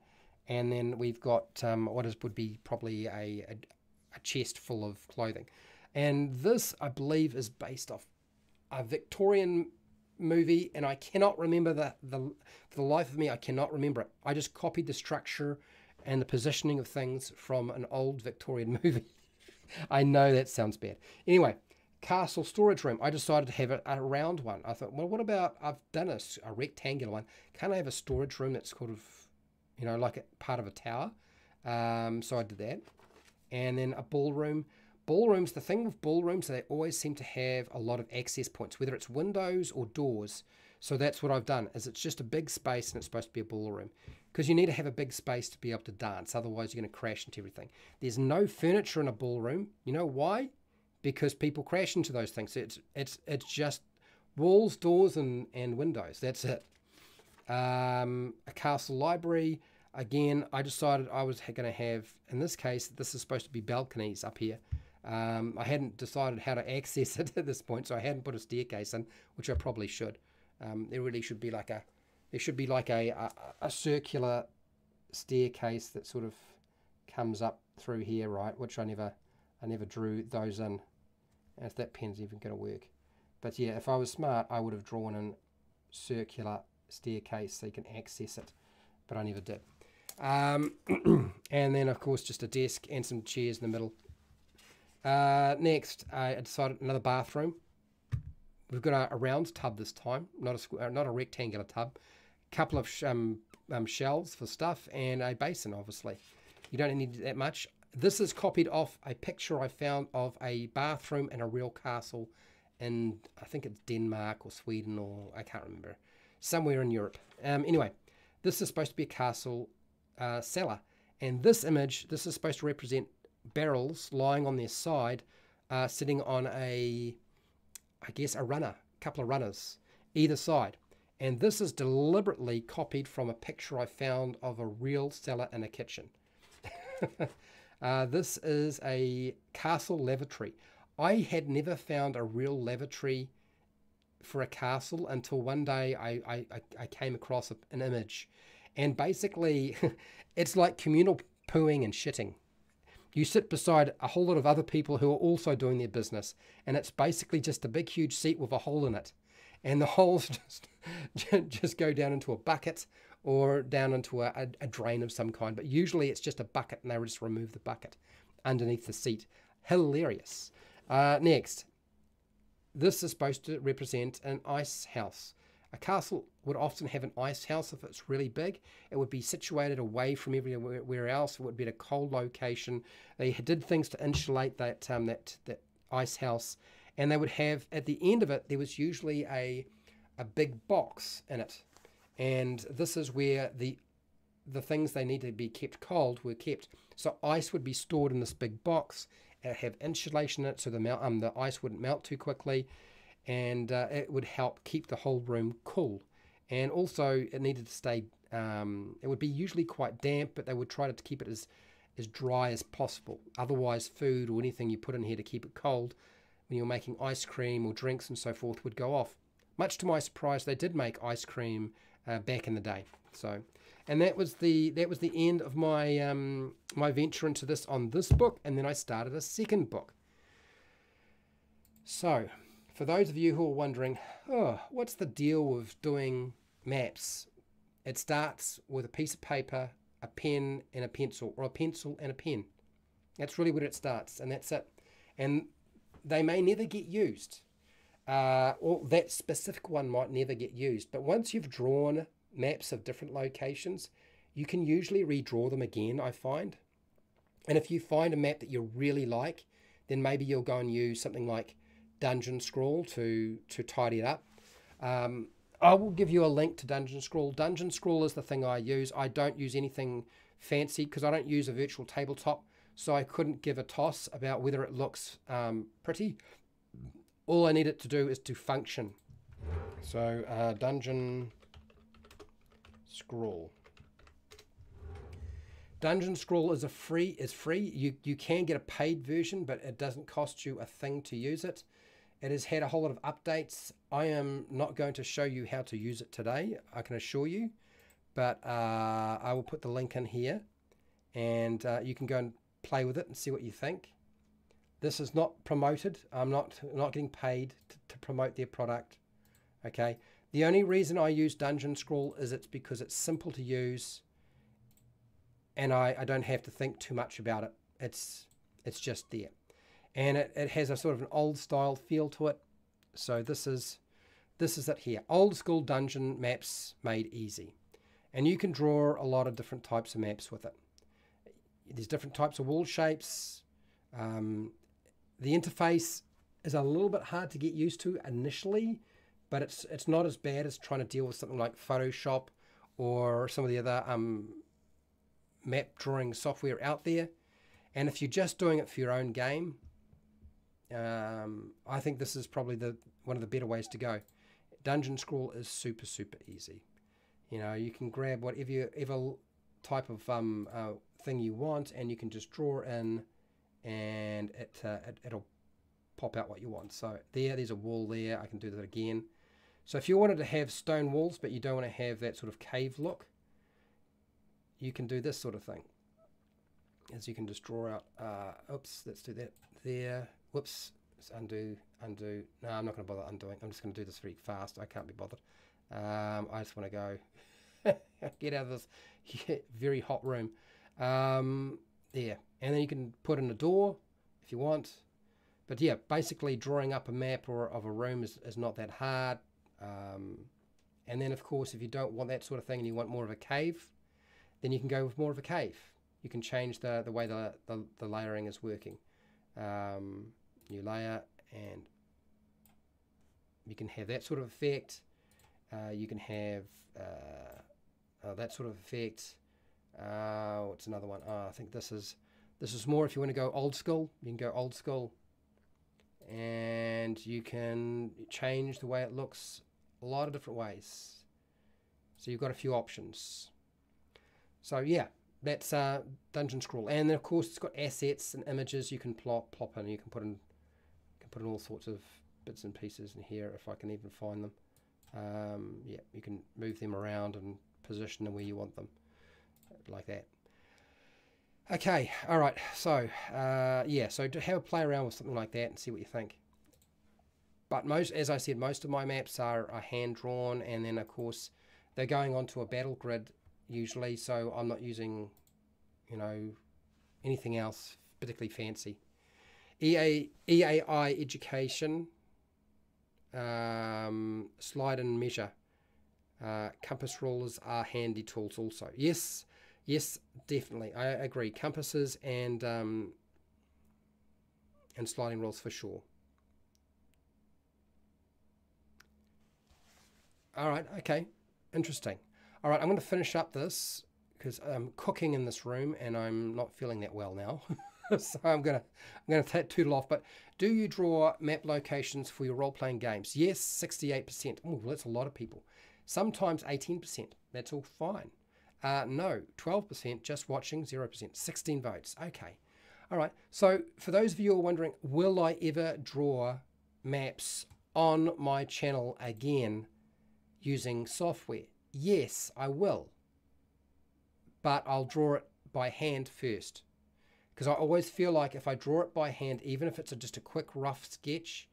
and then we've got um, what is would be probably a, a, a, chest full of clothing. And this, I believe, is based off a Victorian movie, and I cannot remember the, the for the life of me, I cannot remember it. I just copied the structure and the positioning of things from an old Victorian movie. I know that sounds bad. Anyway, castle storage room. I decided to have a, a round one. I thought, well, what about I've done a, a rectangular one? Can I have a storage room that's sort of you know, like a, part of a tower. Um, so I did that. And then a ballroom. Ballrooms, the thing with ballrooms, they always seem to have a lot of access points, whether it's windows or doors. So that's what I've done, is it's just a big space and it's supposed to be a ballroom. Because you need to have a big space to be able to dance, otherwise you're going to crash into everything. There's no furniture in a ballroom. You know why? Because people crash into those things. It's it's it's just walls, doors, and, and windows. That's it. Um, a castle library, Again, I decided I was going to have, in this case, this is supposed to be balconies up here. Um, I hadn't decided how to access it at this point, so I hadn't put a staircase in, which I probably should. Um, there really should be like a, there should be like a, a, a circular staircase that sort of comes up through here, right? Which I never, I never drew those in. And if that pen's even going to work. But yeah, if I was smart, I would have drawn in circular staircase so you can access it. But I never did. Um, and then, of course, just a desk and some chairs in the middle. Uh, next, I decided another bathroom. We've got a, a, round tub this time, not a square, not a rectangular tub. A couple of sh um, um, shelves for stuff and a basin, obviously. You don't need that much. This is copied off a picture I found of a bathroom in a real castle in, I think it's Denmark or Sweden or I can't remember, somewhere in Europe. Um, anyway, this is supposed to be a castle uh, cellar. And this image, this is supposed to represent barrels lying on their side, uh, sitting on a, I guess, a runner, a couple of runners either side. And this is deliberately copied from a picture I found of a real cellar in a kitchen. uh, this is a castle lavatory. I had never found a real lavatory for a castle until one day I, I, I came across an image and basically, it's like communal pooing and shitting. You sit beside a whole lot of other people who are also doing their business, and it's basically just a big, huge seat with a hole in it. And the holes just, just go down into a bucket or down into a, a, drain of some kind. But usually it's just a bucket, and they just remove the bucket underneath the seat. Hilarious. Uh, next, this is supposed to represent an ice house. A castle would often have an ice house if it's really big. It would be situated away from everywhere else. It would be at a cold location. They did things to insulate that um, that that ice house, and they would have at the end of it there was usually a a big box in it, and this is where the the things they need to be kept cold were kept. So ice would be stored in this big box. It have insulation in it, so the melt, um, the ice wouldn't melt too quickly and uh, it would help keep the whole room cool. And also, it needed to stay. Um, it would be usually quite damp, but they would try to keep it as as dry as possible. Otherwise, food or anything you put in here to keep it cold, when you're making ice cream or drinks and so forth, would go off. Much to my surprise, they did make ice cream uh, back in the day. So, and that was the that was the end of my um, my venture into this on this book, and then I started a second book. So, for those of you who are wondering, oh, what's the deal with doing maps? It starts with a piece of paper, a pen, and a pencil, or a pencil and a pen. That's really where it starts, and that's it. And they may never get used, uh, or that specific one might never get used. But once you've drawn maps of different locations, you can usually redraw them again, I find. And if you find a map that you really like, then maybe you'll go and use something like Dungeon Scrawl to to tidy it up. Um, I will give you a link to Dungeon Scrawl. Dungeon Scrawl is the thing I use. I don't use anything fancy because I don't use a virtual tabletop, so I couldn't give a toss about whether it looks um, pretty. All I need it to do is to function. So uh, Dungeon Scrawl. Dungeon Scrawl is a free is free. You you can get a paid version, but it doesn't cost you a thing to use it. It has had a whole lot of updates. I am not going to show you how to use it today, I can assure you, but uh, I will put the link in here and uh, you can go and play with it and see what you think. This is not promoted. I'm not not getting paid to, to promote their product. Okay. The only reason I use Dungeon Scrawl is it's because it's simple to use and I, I don't have to think too much about it. It's it's just there and it, it has a sort of an old style feel to it. So this is this is it here. Old school dungeon maps made easy. And you can draw a lot of different types of maps with it. There's different types of wall shapes. Um, the interface is a little bit hard to get used to initially, but it's it's not as bad as trying to deal with something like Photoshop or some of the other um, map drawing software out there. And if you're just doing it for your own game, um, I think this is probably the one of the better ways to go. Dungeon Scrawl is super super easy. You know, you can grab whatever you, ever type of um, uh, thing you want, and you can just draw in, and it, uh, it it'll pop out what you want. So there, there's a wall there. I can do that again. So if you wanted to have stone walls, but you don't want to have that sort of cave look, you can do this sort of thing. As you can just draw out, uh, oops, let's do that there whoops, let's undo, undo. No, I'm not going to bother undoing. I'm just going to do this very fast. I can't be bothered. Um, I just want to go get out of this very hot room. Um, there. And then you can put in a door if you want. But yeah, basically drawing up a map or of a room is, is not that hard. Um, and then, of course, if you don't want that sort of thing and you want more of a cave, then you can go with more of a cave. You can change the, the way the, the, the layering is working. Um, new layer and you can have that sort of effect. Uh, you can have uh, uh, that sort of effect. Uh, what's another one? Oh, I think this is this is more if you want to go old school. You can go old school, and you can change the way it looks a lot of different ways. So you've got a few options. So yeah, that's uh, Dungeon Scrawl and then of course it's got assets and images you can plop plop in. You can put in put in all sorts of bits and pieces in here if I can even find them. Um, yeah, you can move them around and position them where you want them, like that. Okay, all right. So uh, yeah, so to have a play around with something like that and see what you think. But most, as I said, most of my maps are, are hand drawn, and then of course they're going onto a battle grid usually, so I'm not using, you know, anything else particularly fancy. EA, EAI education, um, slide and measure. Uh, compass rulers are handy tools also. Yes, yes, definitely. I agree. Compasses and um, and sliding rules for sure. All right. Okay. Interesting. All right, I'm going to finish up this because I'm cooking in this room and I'm not feeling that well now. so I'm gonna I'm gonna take toodle off. But do you draw map locations for your role playing games? Yes, 68%. Oh, well, that's a lot of people. Sometimes 18%. That's all fine. Uh, no, 12%, just watching, 0%, 16 votes. Okay. All right. So for those of you who are wondering, will I ever draw maps on my channel again using software? Yes, I will. But I'll draw it by hand first. Because I always feel like if I draw it by hand, even if it's a, just a quick rough sketch,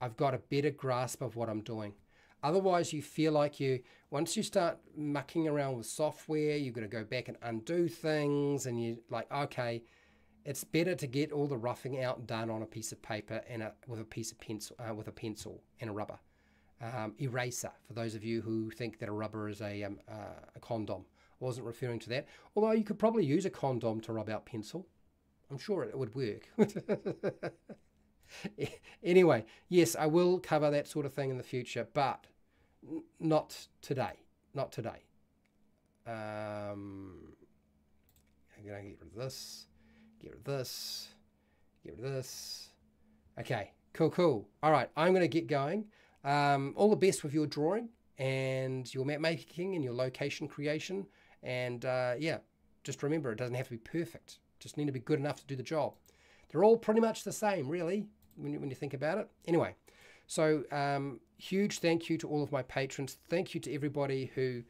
I've got a better grasp of what I'm doing. Otherwise, you feel like you, once you start mucking around with software, you've got to go back and undo things, and you're like, okay, it's better to get all the roughing out done on a piece of paper and a, with a piece of pencil, uh, with a pencil and a rubber um, eraser. For those of you who think that a rubber is a, um, uh, a condom, I wasn't referring to that. Although you could probably use a condom to rub out pencil. I'm sure it would work. anyway, yes, I will cover that sort of thing in the future, but not today. Not today. Um, I'm going to get rid of this, get rid of this, get rid of this. Okay, cool, cool. All right, I'm going to get going. Um, all the best with your drawing and your map making and your location creation. And uh, yeah, just remember, it doesn't have to be perfect. Just need to be good enough to do the job. They're all pretty much the same, really, when you, when you think about it. Anyway, so um, huge thank you to all of my patrons. Thank you to everybody who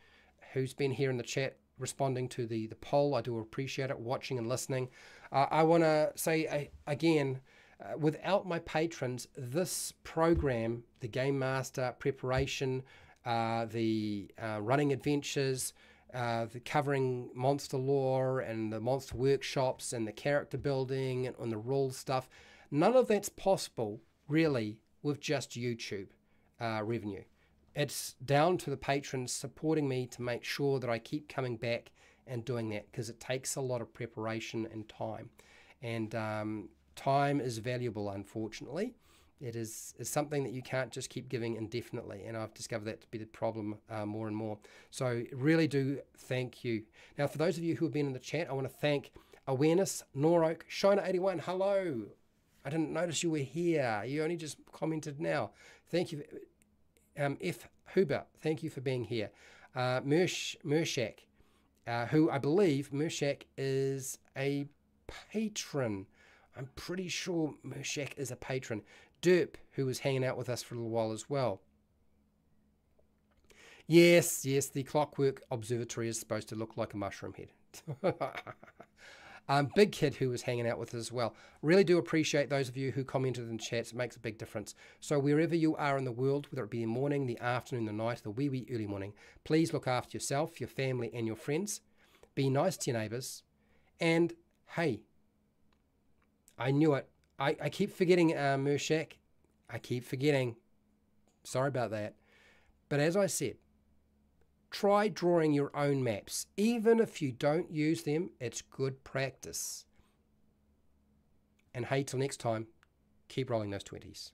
who's been here in the chat responding to the the poll. I do appreciate it, watching and listening. Uh, I want to say uh, again. Uh, without my patrons, this program, the Game Master preparation, uh, the uh, running adventures, uh, covering monster lore and the monster workshops and the character building and, the rule stuff. None of that's possible really with just YouTube uh, revenue. It's down to the patrons supporting me to make sure that I keep coming back and doing that because it takes a lot of preparation and time. And um, time is valuable, unfortunately. It is, is something that you can't just keep giving indefinitely, and I've discovered that to be the problem uh, more and more. So, really do thank you. Now, for those of you who have been in the chat, I want to thank Awareness, Noroak, Shiner81. Hello. I didn't notice you were here. You only just commented now. Thank you. Um, F. Huber, thank you for being here. Uh, Mersh, Mershak, uh, who I believe Mershak is a patron. I'm pretty sure Mershak is a patron. Derp, who was hanging out with us for a little while as well. Yes, yes, the Clockwork Observatory is supposed to look like a mushroom head. um, Big Kid, who was hanging out with us as well. Really do appreciate those of you who commented in the chats. It makes a big difference. So, wherever you are in the world, whether it be the morning, the afternoon, the night, the wee wee early morning, please look after yourself, your family, and your friends. Be nice to your neighbours. And hey, I knew it. I, I keep forgetting uh, Mershak. I keep forgetting. Sorry about that. But as I said, try drawing your own maps. Even if you don't use them, it's good practice. And hey, till next time, keep rolling those 20s.